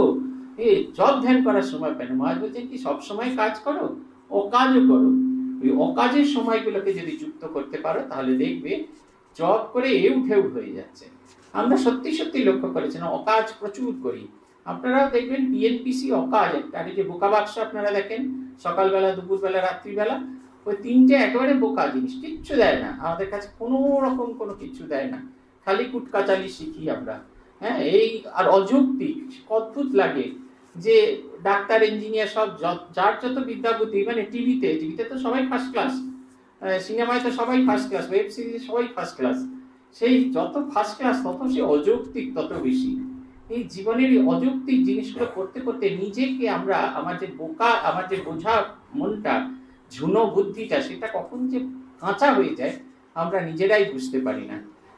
এ জব ধ্যান করার সময় পেন মহাজ বলছেন কি সব সময় কাজ করো? অকাজও করো। ওই অকাজের সময়গুলোকে যদি যুক্ত করতে পারো, তাহলে দেখবে জব করে এ উঠে হয়ে যাচ্ছে। আমরা সত্যি সত্যি লক্ষ্য করেছেন অকাজ প্রচুর করি। আপনারাও দেখবেন বিএনপিসি অকাজ। আর যে বোকা বাক্স আপনারা দেখেন, সকালবেলা, দুপুরবেলা, রাত্রিবেলা, ওই তিনটে একেবারে বোকা জিনিস, কিচ্ছু দেয় না। আমাদের কাছে কোনো রকম কোনো কিছু দেয় না। খালি কুটকাচালি শিখি আমরা। হ্যাঁ এই আর অযৌক্তিক অদ্ভুত লাগে যে ডাক্তার, ইঞ্জিনিয়ার সব যার যত বিদ্যাপতি মানে টিভিতে টিভিতে তো সবাই ফার্স্ট ক্লাস সিনেমায় তো সবাই ফার্স্ট ক্লাস ওয়েব সিরিজে সবাই ফার্স্ট ক্লাস সেই যত ফার্স্ট ক্লাস তত সে অযৌক্তিক, তত বেশি। এই জীবনের অযৌক্তিক জিনিসগুলো করতে করতে নিজেকে আমরা আমার যে বোকা, আমার যে বোঝা মনটা, ঝুনো বুদ্ধিটা, সেটা কখন যে কাঁচা হয়ে যায়, আমরা নিজেরাই বুঝতে পারি না।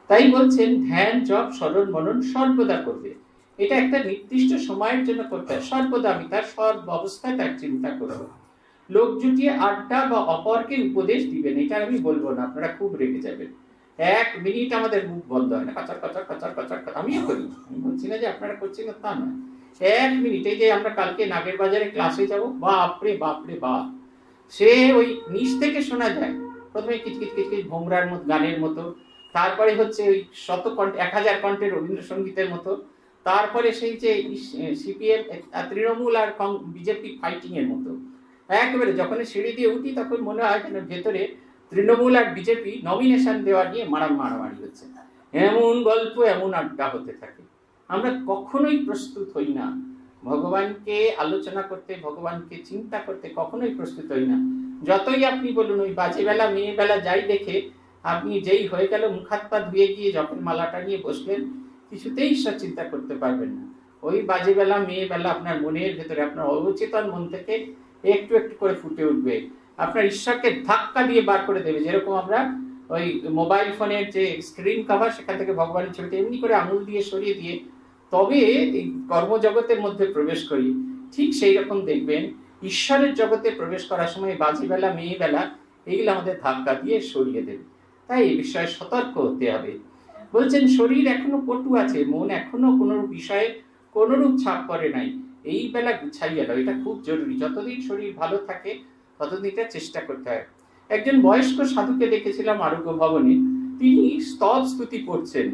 তাই বলছেন, ধ্যান, জপ, স্মরণ, মনন সর্বদা করবে। এটা একটা নির্দিষ্ট সময়ের জন্য করতে হয়। সর্বদা আমি তার সর্ব অবস্থায় তার চিন্তা করব। লোক জুটিয়ে আড্ডা বা অপরকে উপদেশ দিবেন, এটা আমি বলব না, আপনারা খুব রেগে যাবেন। এক মিনিট আমাদের মুখ বন্ধ হয় না, কাচার কাচার কাচার কাচার আমিও করি। আমি বলছি না যে আপনারা করছেন না, তা নয় এক মিনিট যে আমরা কালকে নাগের বাজারে ক্লাসে যাব, বাপরে বাপরে, বাপ। সে ওই নিচ থেকে শোনা যায়। প্রথমে কিচকিচ কিচকিচ ভোমরার মতো, গানের মতো। তারপরে হচ্ছে ওই শত কণ্ঠ, এক হাজার কণ্ঠের রবীন্দ্রসঙ্গীতের মতো। তারপরে সেই যে সিপিএম তৃণমূল আর বিজেপি ফাইটিং এর মতো। একেবারে যখন সিঁড়ি দিয়ে উঠি, তখন মনে হয় যেন ভেতরে তৃণমূল আর বিজেপি নমিনেশন দেওয়া নিয়ে মারা মারামারি হচ্ছে। এমন গল্প, এমন আড্ডা হতে থাকে। আমরা কখনোই প্রস্তুত হই না। ভগবানকে আলোচনা করতে, ভগবানকে চিন্তা করতে কখনোই প্রস্তুত হই না। যতই আপনি বলুন, ওই বাজে বেলা মেয়ে বেলা যাই দেখে, আপনি যেই হয়ে গেল মুখাত পা ধুয়ে গিয়ে যখন মালাটা নিয়ে বসলেন, কিছুতেই ঈশ্বর চিন্তা করতে পারবেন না। ওই বাজে বেলা মেয়ে বেলা আপনার মনের ভেতরে, আপনার অবচেতন মন থেকে একটু একটু করে ফুটে উঠবে। আপনার ঈশ্বরকে ধাক্কা দিয়ে বার করে দেবে। যেরকম আমরা ওই মোবাইল ফোনের যে স্ক্রিন কভার সেখান থেকে ভগবানের ছবিটা এমনি করে আঙুল দিয়ে সরিয়ে দিয়ে তবে এই কর্মজগতের মধ্যে প্রবেশ করি, ঠিক সেই রকম দেখবেন ঈশ্বরের জগতে প্রবেশ করার সময় বাজি বেলা মেয়ে বেলা এগুলো আমাদের ধাক্কা দিয়ে সরিয়ে দেবে। তাই এই বিষয়ে সতর্ক হতে হবে। বলছেন, শরীর এখনও পটু আছে, মন এখনও কোনো বিষয়ে কোনোরূপ ছাপ করে নাই। এই বেলা গুছাইয়া দাও এটা খুব জরুরি। যতদিন শরীর ভালো থাকে এটা চেষ্টা করতে হয়। একজন বয়স্ক সাধুকে দেখেছিলাম আরোগ্য ভবনে। তিনি স্তব স্তুতি পড়ছেন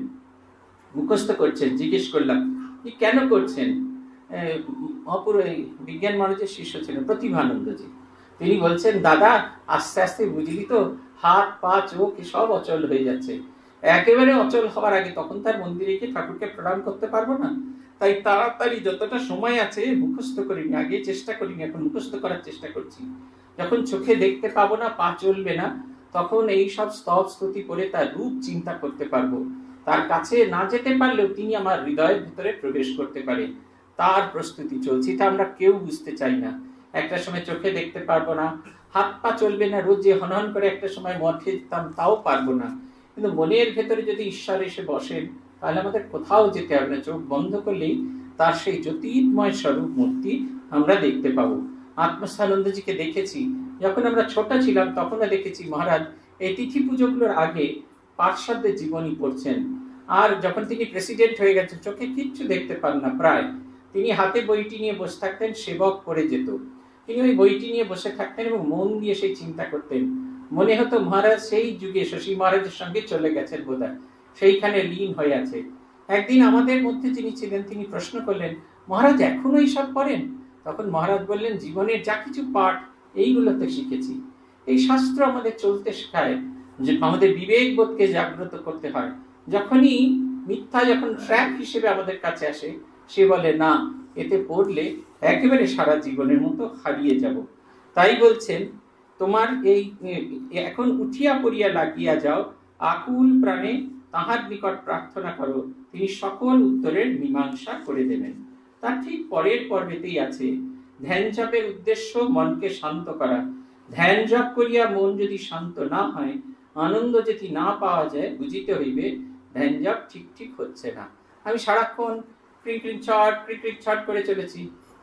মুখস্থ করছেন, জিজ্ঞেস করলাম, কি কেন করছেন? মহাপুর বিজ্ঞান মানুষের শিষ্য ছিলেন প্রতিভানন্দজি। তিনি বলছেন, দাদা, আস্তে আস্তে বুঝলি তো, হাত, পা, চোখ সব অচল হয়ে যাচ্ছে। একেবারে অচল হওয়ার আগে তখন তার মন্দিরে গিয়ে ঠাকুরকে প্রণাম করতে পারব না। তাই তাড়াতাড়ি যতটা সময় আছে, মুখস্থ করিনি, আগে চেষ্টা করিনি, এখন মুখস্থ করার চেষ্টা করছি। যখন চোখে দেখতে পাবো না, পা চলবে না, তখন এই সব স্তব স্তুতি করে তার রূপ চিন্তা করতে পারব। তার কাছে না যেতে পারলেও তিনি আমার হৃদয়ের ভিতরে প্রবেশ করতে পারে। তার প্রস্তুতি চলছে তা আমরা কেউ বুঝতে চাই না। একটা সময় চোখে দেখতে পারব না, হাত পা চলবে না, রোজ যে হনহন করে একটা সময় মঠে যেতাম, তাও পারব না। কিন্তু মনের ভেতরে যদি ঈশ্বর এসে বসেন, তাহলে আমাদের কোথাও যেতে হবে না, চোখ বন্ধ করলেই তার সেই জ্যোতির্ময় স্বরূপ মূর্তি আমরা দেখতে পাবো। আত্মস্থানন্দজিকে দেখেছি। যখন আমরা ছোট ছিলাম, তখনও দেখেছি, মহারাজ, এই তিথি পুজোগুলোর আগে পার্শ্বদের জীবনী পড়ছেন। আর যখন তিনি প্রেসিডেন্ট হয়ে গেছেন, চোখে কিচ্ছু দেখতে পান না, প্রায়। তিনি হাতে বইটি নিয়ে বসে থাকতেন, সেবক করে যেত। তিনি ওই বইটি নিয়ে বসে থাকতেন এবং মন দিয়ে সেই চিন্তা করতেন। মনে হতো, মহারাজ, সেই যুগে শশী মহারাজের সঙ্গে চলে গেছেন বোধহয় সেইখানে লীন হয়ে আছে। একদিন আমাদের মধ্যে যিনি ছিলেন, তিনি প্রশ্ন করলেন, মহারাজ, এখনও এইসব করেন? তখন মহারাজ বললেন, জীবনের যা কিছু পাঠ এইগুলোতে শিখেছি। এই শাস্ত্র আমাদের চলতে শেখায় যে আমাদের বিবেক বোধকে জাগ্রত করতে হয়। যখনই মিথ্যা যখন ট্র্যাক হিসেবে আমাদের কাছে আসে, সে বলে, না, এতে পড়লে একেবারে সারা জীবনের মতো হারিয়ে যাব। তাই বলছেন, তোমার এই এখন উঠিয়া পড়িয়া লাগিয়া যাও, আকুল প্রাণে তাহার নিকট প্রার্থনা করো। তিনি সকল উত্তরের মীমাংসা করে দেবেন। তার ঠিক পরের পর্বেতেই আছে, ধ্যান জপের উদ্দেশ্য মনকে শান্ত করা। ধ্যান জপ করিয়া মন যদি শান্ত না হয়, আনন্দ যদি না পাওয়া যায় বুঝিতে হইবে, ধ্যান জপ ঠিক ঠিক হচ্ছে না। আমি সারাক্ষণ ক্রিক্রিক ছট ক্রিক্রিক ছট করে চলেছি।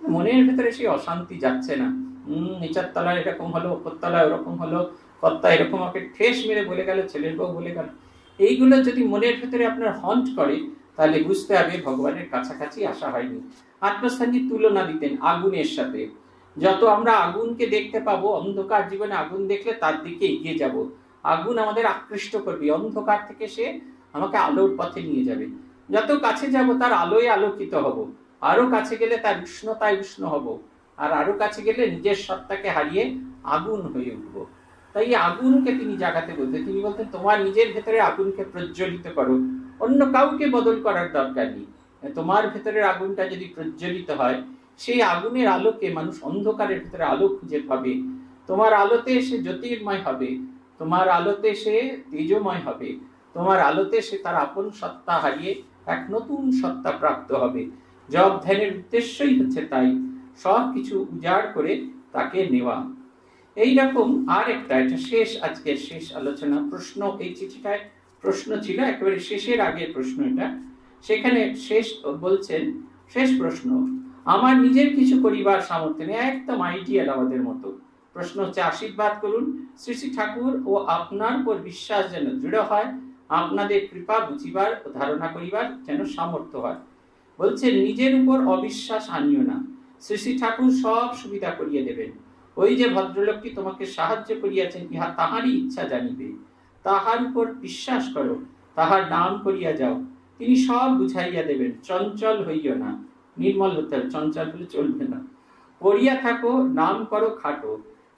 মনের ভেতরে সেই অশান্তি যাচ্ছে না। হম নিচার তলায় এরকম হলো, ওপর তলায় ওরকম হলো, কর্তা এরকম আমাকে ঠেস মেরে বলে গেল, ছেলের বউ বলে গেল। এইগুলো যদি মনের ভেতরে আপনার হন্ট করে তাহলে বুঝতে হবে ভগবানের কাছাকাছি আসা হয়নি। আত্মস্থানজি তুলনা দিতেন আগুনের সাথে। যত আমরা আগুনকে দেখতে পাবো, অন্ধকার জীবনে আগুন দেখলে তার দিকে এগিয়ে যাব। আগুন আমাদের আকৃষ্ট করবে। অন্ধকার থেকে সে আমাকে আলোর পথে নিয়ে যাবে। যত কাছে যাব, তার আলোয় আলোকিত হব। আরও কাছে গেলে তার উষ্ণতায় উষ্ণ হব। আর আরও কাছে গেলে নিজের সত্তাকে হারিয়ে আগুন হয়ে উঠবো। তাই আগুনকে তিনি জাগাতে বলতেন। তিনি বলতেন, তোমার নিজের ভেতরে আগুনকে প্রজ্বলিত করো। অন্য কাউকে বদল করার দরকার নেই। তোমার ভেতরের আগুনটা যদি প্রজ্বলিত হয়, সেই আগুনের আলোকে মানুষ অন্ধকারের ভেতরে আলো খুঁজে পাবে। তোমার আলোতে সে জ্যোতির্ময় হবে। তোমার আলোতে সে তেজময় হবে। তোমার আলোতে সে তার আপন সত্তা হারিয়ে এক নতুন সত্তা প্রাপ্ত হবে। জব ধ্যানের উদ্দেশ্যই হচ্ছে তাই। সব কিছু উজাড় করে তাকে নেওয়া। এইরকম আর একটা এটা শেষ আজকের শেষ আলোচনা প্রশ্ন এই চিঠিটায়। প্রশ্ন ছিল, একেবারে শেষের আগের প্রশ্ন এটা। সেখানে শেষ বলছেন, শেষ প্রশ্ন, আমার নিজের কিছু করিবার সামর্থ্য নেই, একদম আইডিয়াল আমাদের মতো। প্রশ্ন হচ্ছে, আশীর্বাদ করুন, শ্রী শ্রী ঠাকুর ও আপনার উপর বিশ্বাস যেন দৃঢ় হয়, আপনাদের কৃপা বুঝিবার ও ধারণা করিবার যেন সামর্থ্য হয়। বলছে নিজের উপর অবিশ্বাস আনিও না, শ্রী শ্রী ঠাকুর সব সুবিধা করিয়ে দেবেন। ওই যে ভদ্রলোকটি তোমাকে সাহায্য করিয়াছেন, ইহা তাহারই ইচ্ছা জানিবে। তাহার উপর বিশ্বাস করো, তাহার নাম করিয়া যাও। তিনি সব বুঝাইয়া দেবেন, চঞ্চল হইও না। নির্মল হতে হবে চঞ্চল হলে চলবে না। পড়িয়া থাকো, নাম করো, খাটো।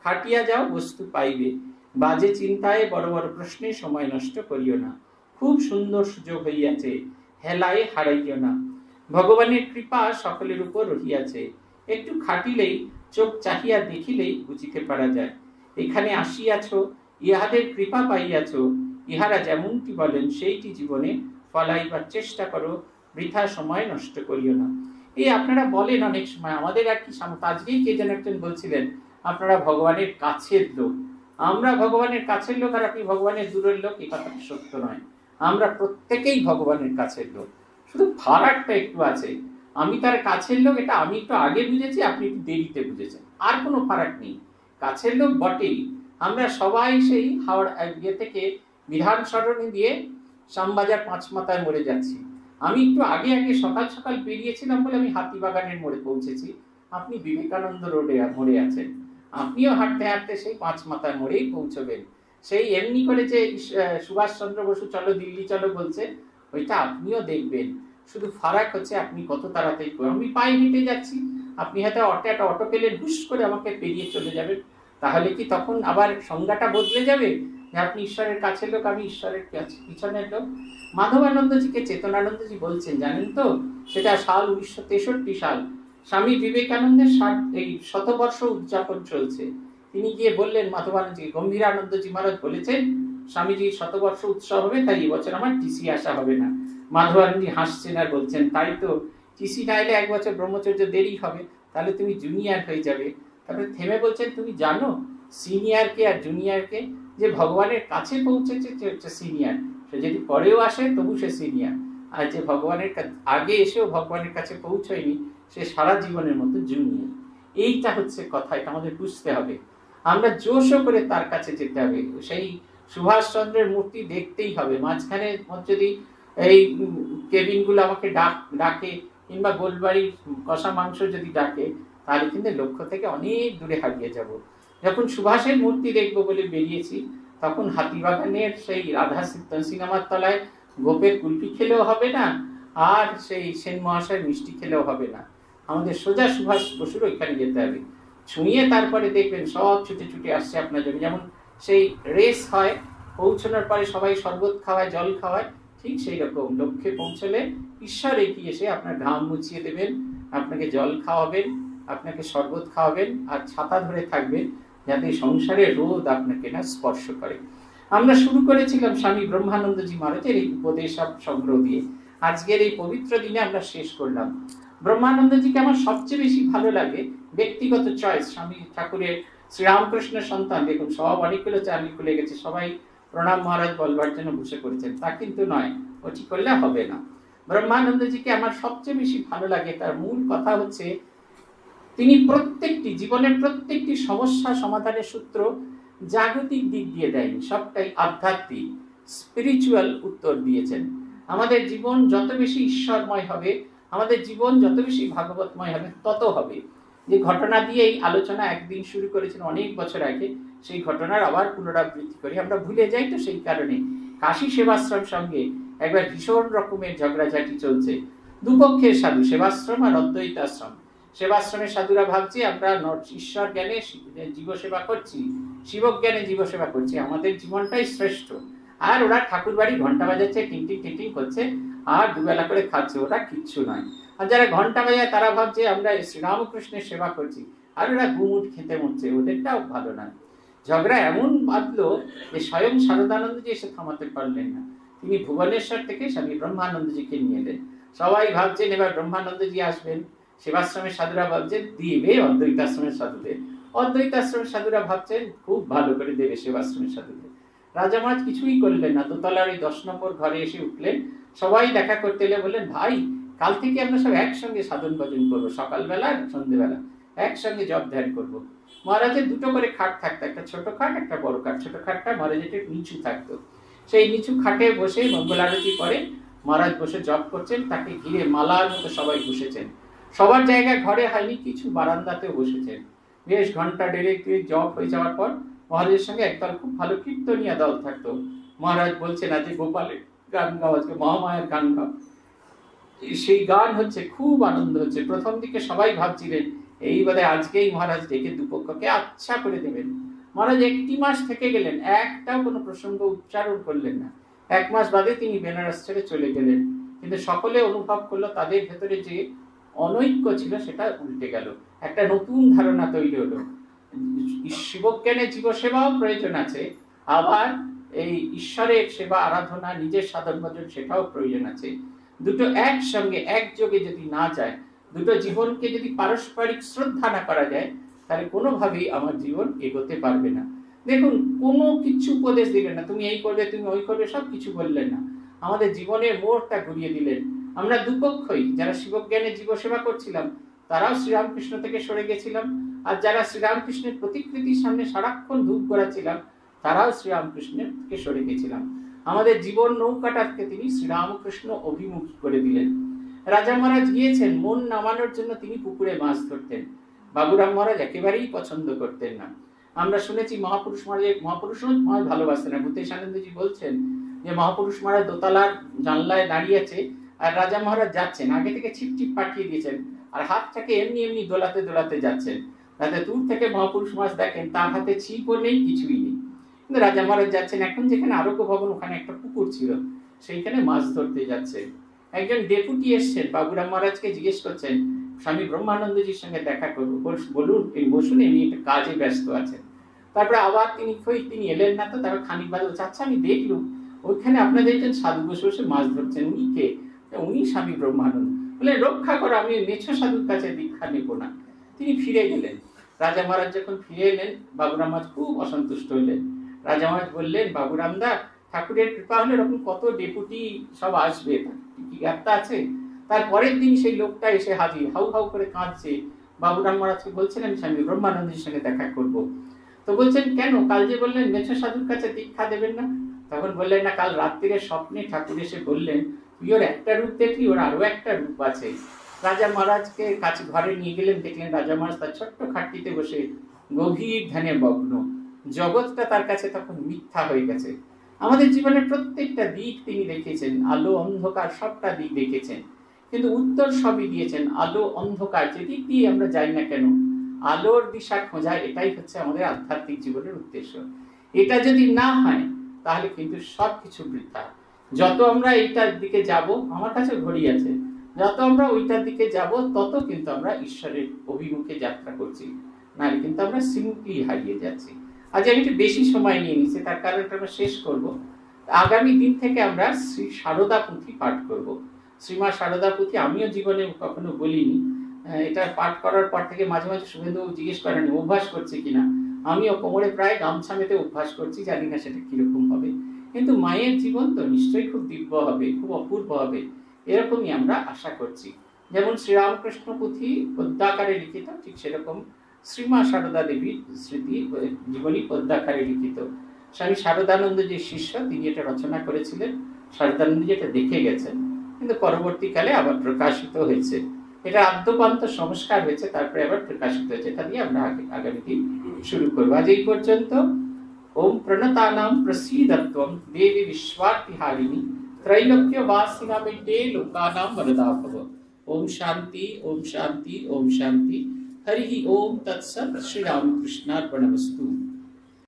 খাটিয়া যাও, বস্তু পাইবে। বাজে চিন্তায় বড় বড় প্রশ্নে সময় নষ্ট করিও না। খুব সুন্দর সুযোগ হইয়াছে, হেলায় হারাইও না। ভগবানের কৃপা সকলের উপর রহিয়াছে। একটু খাটিলেই, চোখ চাহিয়া দেখিলেই বুঝিতে পারা যায়। এখানে আসিয়াছ ইহাদের কৃপা পাইয়াছ, ইহারা যেমনটি বলেন, সেইটি জীবনে ফলাইবার চেষ্টা করো, বৃথা সময় নষ্ট করিও না। এই আপনারা বলেন অনেক সময়, আমাদের আর কি আজকেই কে যেন একজন বলছিলেন, আপনারা ভগবানের কাছের লোক। আমরা ভগবানের কাছের লোক আর আপনি ভগবানের দূরের লোক, এই কথাটা সত্য নয়। আমরা প্রত্যেকেই ভগবানের কাছের লোক। শুধু ফারাকটা একটু আছে। আমি তার কাছের লোক, এটা আমি একটু আগে বুঝেছি, আপনি একটু দেরিতে বুঝেছেন। আর কোনো ফারাক নেই। কাছের লোক বটেই। আমরা সবাই সেই হাওড়া ইয়ে থেকে বিধান সরণি দিয়ে শ্যামবাজার পাঁচ মাথায় মরে যাচ্ছি। আমি একটু আগে আগে সকাল সকাল বেরিয়েছিলাম বলে আমি হাতিবাগানের মোড়ে পৌঁছেছি। আপনি বিবেকানন্দ রোডে মোড়ে আছেন। আপনিও হাঁটতে হাঁটতে সেই পাঁচ মাথার মোড়েই পৌঁছবেন। সেই এমনি করে যে সুভাষচন্দ্র বসু, চলো দিল্লি, চলো বলছে, ওইটা আপনিও দেখবেন। শুধু ফারাক হচ্ছে, আপনি কত তাড়াতাড়ি আমি পায়ে হেঁটে যাচ্ছি। আপনি হয়তো অটো একটা অটো পেলেন হুস করে আমাকে পেরিয়ে চলে যাবেন। তাহলে কি তখন আবার সংজ্ঞাটা বদলে যাবে? যে আপনি ঈশ্বরের কাছে লোক, আমি ঈশ্বরের পিছনের লোক। মাধবানন্দজিকে চেতনানন্দজি বলছেন, জানেন তো? সেটা সাল উনিশশো তেষট্টি সাল। স্বামী বিবেকানন্দের এই শতবর্ষ উদযাপন চলছে। তিনি গিয়ে বললেন, মাধবানন্দজি, গম্ভীরানন্দজি মহারাজ বলেছেন, স্বামীজির শতবর্ষ উৎসব হবে, তাই এবছর আমার টিসি আসা হবে না। মাধবানন্দজি হাসছেন আর বলছেন, তাই তো, টিসি না এলে এক বছর ব্রহ্মচর্য দেরি হবে, তাহলে তুমি জুনিয়র হয়ে যাবে। তারপরে থেমে বলছেন তুমি জানো সিনিয়রকে আর জুনিয়রকে যে ভগবানের কাছে পৌঁছেছে, সে হচ্ছে সিনিয়র সে যদি পরেও আসে, তবু সে সিনিয়র আর যে ভগবানের আগে এসেও ভগবানের কাছে পৌঁছয়নি, সে সারা জীবনের মতো জুনিয়র এইটা হচ্ছে কথা, এটা আমাদের বুঝতে হবে। আমরা জোশও করে তার কাছে যেতে হবে। সেই সুভাষচন্দ্রের মূর্তি দেখতেই হবে। মাঝখানে যদি এই কেবিনগুলো আমাকে ডাক, ডাকে কিংবা গোলবাড়ির কষা মাংস যদি ডাকে তাহলে কিন্তু লক্ষ্য থেকে অনেক দূরে হারিয়ে যাব। যখন সুভাষের মূর্তি দেখব বলে বেরিয়েছি, তখন হাতিবাগানের সেই রাধা সিনেমার তলায় গোপের কুলপি খেলেও হবে না, আর সেই সেন মহাশয়ের মিষ্টি খেলেও হবে না। আমাদের সোজা সুভাষ বসুর ওইখানে যেতে হবে। ছুঁয়ে তারপরে দেখবেন সব ছুটে ছুটে আসছে আপনার জন্য যেমন সেই রেস হয়, পৌঁছানোর পরে সবাই শরবত খাওয়ায়, জল খাওয়ায়, ঠিক সেই রকম। লক্ষ্যে পৌঁছলে ঈশ্বর এগিয়ে এসে আপনার ঘাম মুছিয়ে দেবেন, আপনাকে জল খাওয়াবেন আপনাকে শরবত খাওয়াবেন আর ছাতা ধরে থাকবেন যাতে সংসারের রোদ আপনাকে না স্পর্শ করে। আমরা শুরু করেছিলাম স্বামী ব্রহ্মানন্দজি মহারাজের এই উপদেশ সংগ্রহ দিয়ে। আজকের এই পবিত্র দিনে আমরা শেষ করলাম। ব্রহ্মানন্দজিকে আমার সবচেয়ে বেশি ভালো লাগে ব্যক্তিগত চয়েস। স্বামী ঠাকুরের শ্রীরামকৃষ্ণের সন্তান, দেখুন সব অনেকগুলো চাকরি খুলে গেছে, সবাই প্রণাম মহারাজ বলবার জন্য বসে করেছেন তা কিন্তু নয় ওটি করলে হবে না। ব্রহ্মানন্দজিকে আমার সবচেয়ে বেশি ভালো লাগে, তার মূল কথা হচ্ছে তিনি প্রত্যেকটি, জীবনের প্রত্যেকটি সমস্যা সমাধানের সূত্র জাগতিক দিক দিয়ে দেয়নি, সবটাই আধ্যাত্মিক স্পিরিচুয়াল উত্তর দিয়েছেন। আমাদের জীবন যত বেশি ঈশ্বরময় হবে, আমাদের জীবন যত বেশি ভাগবতময় হবে, তত হবে। যে ঘটনা দিয়ে এই আলোচনা একদিন শুরু করেছেন অনেক বছর আগে, সেই ঘটনার আবার পুনরাবৃত্তি করি। আমরা ভুলে যাই তো সেই কারণে। কাশী সেবাশ্রম সঙ্গে একবার ভীষণ রকমের ঝগড়াঝাটি চলছে। দুপক্ষের সাধু, সেবাশ্রম আর অদ্বৈত আশ্রম সেবাশ্রমের সাধুরা ভাবছে, আমরা ঈশ্বর জ্ঞানে জীবসেবা করছি শিব জ্ঞানে জীব করছি, আমাদের জীবনটাই শ্রেষ্ঠ। আর ওরা ঠাকুর বাড়ি ঘণ্টা বাজাচ্ছে টিংটিং টিংটিং করছে, আর দুবেলা করে খাচ্ছে, ওরা কিচ্ছু নয়। আর যারা ঘণ্টা বাজায়, তারা ভাবছে, আমরা শ্রীরামকৃষ্ণের সেবা করছি। আর ওরা গুমুট খেতে মরছে, ওদেরটাও ভালো নয়। ঝগড়া এমন বাঁধলো যে স্বয়ং শারদানন্দজি এসে থামাতে পারলেন না। তিনি ভুবনেশ্বর থেকে স্বামী ব্রহ্মানন্দজিকে নিয়ে এলেন। সবাই ভাবছেন, এবার ব্রহ্মানন্দজি আসবেন। সেবাশ্রমের সাধুরা ভাবছেন দিবে অদ্বৈতাশ্রমের সাধুদের। অদ্বৈতাশ্রমের সাধুরা ভাবছেন খুব ভালো করে দেবে সেবাশ্রমের সাধুদের। রাজা মহারাজ কিছুই করলেন না, দোতলার ওই দশ নম্বর ঘরে এসে উঠলেন। সবাই দেখা করতে এলে বললেন, ভাই, কাল থেকে আমরা সব একসঙ্গে সাধন ভজন করব, সকালবেলা আর সন্ধ্যেবেলা একসঙ্গে জব ধ্যান করব। মহারাজের দুটো করে খাট থাকতো, একটা ছোট খাট, একটা বড় খাট। ছোট খাটটা মহারাজের একটু নিচু থাকতো। সেই নিচু খাটে বসে মঙ্গল আরতি করে। মহারাজ বসে জব করছেন, তাকে ঘিরে মালার মতো সবাই বসেছেন। সবার জায়গায় ঘরে হয়নি, কিছু বারান্দাতে বসেছেন বেশ ঘণ্টা ডেরেক জব হয়ে যাওয়ার পর মহারাজের সঙ্গে একদল খুব ভালো কীর্তনিয়া দল থাকতো। মহারাজ বলছেন আজকে গোপালের গান গাও, আজকে মহামায়ের গান গাও। সেই গান হচ্ছে, খুব আনন্দ হচ্ছে। প্রথম দিকে সবাই ভাবছিলেন, এই বলে আজকেই মহারাজ ডেকে দুপক্ষকে আচ্ছা করে দেবেন। মহারাজ একটি মাস থেকে গেলেন, একটাও কোনো প্রসঙ্গ উচ্চারণ করলেন না। এক মাস বাদে তিনি বেনারস ছেড়ে চলে গেলেন। কিন্তু সকলে অনুভব করল, তাদের ভেতরে যে অনৈক্য ছিল, সেটা উল্টে গেল। একটা নতুন ধারণা তৈরি হলো। শিবজ্ঞানে জীবসেবাও প্রয়োজন আছে। আবার এই ঈশ্বরের সেবা, আরাধনা, নিজের সাধন ভজন সেটাও প্রয়োজন আছে। দুটো একসঙ্গে, একযোগে যদি না যায়, দুটো জীবনকে যদি পারস্পরিক শ্রদ্ধা না করা যায়, তাহলে কোনোভাবেই আমার জীবন এগোতে পারবে না। দেখুন, কোনো কিছু উপদেশ দিলেন না। তুমি এই করবে, তুমি ওই করবে সব কিছু বললেন না। আমাদের জীবনের মোড়টা ঘুরিয়ে দিলেন। আমরা দুপক্ষই যারা শিবজ্ঞানে জীব সেবা করছিলাম, তারাও শ্রীরামকৃষ্ণ থেকে সরে গেছিলাম। আর যারা শ্রীরামকৃষ্ণের প্রতিকৃতির সামনে সারাক্ষণ ধূপ করাছিলাম তারাও শ্রীরামকৃষ্ণের থেকে সরে গেছিলাম। আমাদের জীবন নৌকাটাকে তিনি শ্রীরামকৃষ্ণ অভিমুখ করে দিলেন। রাজা মহারাজ গিয়েছেন, মন নামানোর জন্য তিনি পুকুরে মাছ ধরতেন। বাবুরাম মহারাজ একেবারেই পছন্দ করতেন না। আমরা শুনেছি মহাপুরুষ মহারাজ মহাপুরুষ মহারাজ ভালোবাসতেন না। ভূতেশ আনন্দজি বলছেন যে, মহাপুরুষ মহারাজ দোতলার জানলায় দাঁড়িয়েছে আর রাজা মহারাজ যাচ্ছেন, আগে থেকে ছিপ ছিপ পাঠিয়ে দিয়েছেন, আর হাতটাকে এমনি এমনি দোলাতে দোলাতে যাচ্ছেন। যাতে দূর থেকে মহাপুরুষ মাছ দেখেন, তার হাতে ছিপও নেই, কিছুই নেই। কিন্তু রাজা মহারাজ যাচ্ছেন, এখন যেখানে আরোগ্য ভবন, ওখানে একটা পুকুর ছিল, সেইখানে মাছ ধরতে যাচ্ছে। একজন ডেপুটি এসছেন, বাবুরাম মহারাজকে জিজ্ঞেস করছেন, স্বামী ব্রহ্মানন্দজির সঙ্গে দেখা করব বল- বলুন বসুন এমনি একটা কাজে ব্যস্ত আছেন। তারপরে আবার তিনি, কই, তিনি এলেন না তো? তারপর খানিক বাদে বলছে আচ্ছা আমি দেখলুম, ওইখানে আপনাদের একজন সাধু বসে বসে মাছ ধরছেন, উনি কে? উনি স্বামী ব্রহ্মানন্দ। বলে, রক্ষা করো, আমি মেছো সাধুর কাছে দীক্ষা নেব না। তিনি ফিরে গেলেন। রাজা মহারাজ যখন ফিরে এলেন, বাবুরাম মহারাজ খুব অসন্তুষ্ট হলেন। রাজা মহারাজ বললেন, বাবুরাম দা, ঠাকুরের কৃপা হলে এরকম কত ডেপুটি সব আসবে। কি একটা আছে? তারপরের দিন সেই লোকটা এসে হাজির, হাউ হাউ করে কাঁদছে। বাবুরাম মহারাজকে বলছেন আমি স্বামী ব্রহ্মানন্দের সঙ্গে দেখা করব। তো বলছেন, কেন? কাল যে বললেন, মেছো সাধুর কাছে দীক্ষা দেবেন না? তখন বললেন, না, কাল রাত্রিরে স্বপ্নে ঠাকুর এসে বললেন ওর একটা রূপ দেখলি ওর আরও একটা রূপ আছে। রাজা মহারাজকে কাছে ঘরে নিয়ে গেলেন, দেখলেন রাজা মহারাজ তার ছোট্ট খাটটিতে বসে গভীর ধ্যানে মগ্ন। জগৎটা তার কাছে তখন মিথ্যা হয়ে গেছে। আমাদের জীবনের প্রত্যেকটা দিক তিনি দেখেছেন, আলো, অন্ধকার সবটা দিক দেখেছেন। কিন্তু উত্তর সবই দিয়েছেন, আলো, অন্ধকার, যেদিক দিয়ে আমরা যাই না কেন, আলোর দিশা খোঁজা, এটাই হচ্ছে আমাদের আধ্যাত্মিক জীবনের উদ্দেশ্য। এটা যদি না হয়, তাহলে কিন্তু সব কিছু বৃথা। যত আমরা এইটার দিকে যাব, আমার কাছে ঘড়ি আছে, যত আমরা ওইটার দিকে যাব, তত কিন্তু আমরা ঈশ্বরের অভিমুখে যাত্রা করছি। নাহলে কিন্তু আমরা সিম্পলি হারিয়ে যাচ্ছি। আজ আমি একটু বেশি সময় নিয়ে নিচ্ছি, তার কারণটা আমরা শেষ করব। আগামী দিন থেকে আমরা শ্রী সারদা পুঁথি পাঠ করব। শ্রীমা সারদা পুঁথি আমিও জীবনে কখনো বলিনি। এটা পাঠ করার পর থেকে মাঝে মাঝে শুভেন্দু জিজ্ঞেস করেন অভ্যাস করছে কিনা আমিও কোমরে প্রায় গামছা মেতে অভ্যাস করছি, জানি না সেটা কীরকম হবে। কিন্তু মায়ের জীবন তো নিশ্চয়ই খুব দিব্য হবে খুব অপূর্ব হবে এরকমই আমরা আশা করছি। যেমন শ্রীরামকৃষ্ণ পুঁথি পদ্মাকারে লিখিত ঠিক সেরকম শ্রীমা সারদা দেবীর স্মৃতি জীবনী পদ্মাকারে লিখিত। স্বামী শারদানন্দ যে শিষ্য তিনি এটা রচনা করেছিলেন শারদানন্দ এটা দেখে গেছেন কিন্তু পরবর্তীকালে আবার প্রকাশিত হয়েছে। এটা আদ্যপান্ত সংস্কার হয়েছে তারপরে আবার প্রকাশিত হয়েছে এটা দিয়ে আমরা আগে- আগামী দিন শুরু করব। আজ এই পর্যন্ত ओम प्रणतानाम प्रसीदत्वम देवी विश्वार्तिहारिणी त्रैलोक्य वासिना मेटे लोकानाम वरदा भव ओम शांति ओम शांति ओम शांति। हरि ओम तत्सत श्री राम कृष्णार्पणमस्तु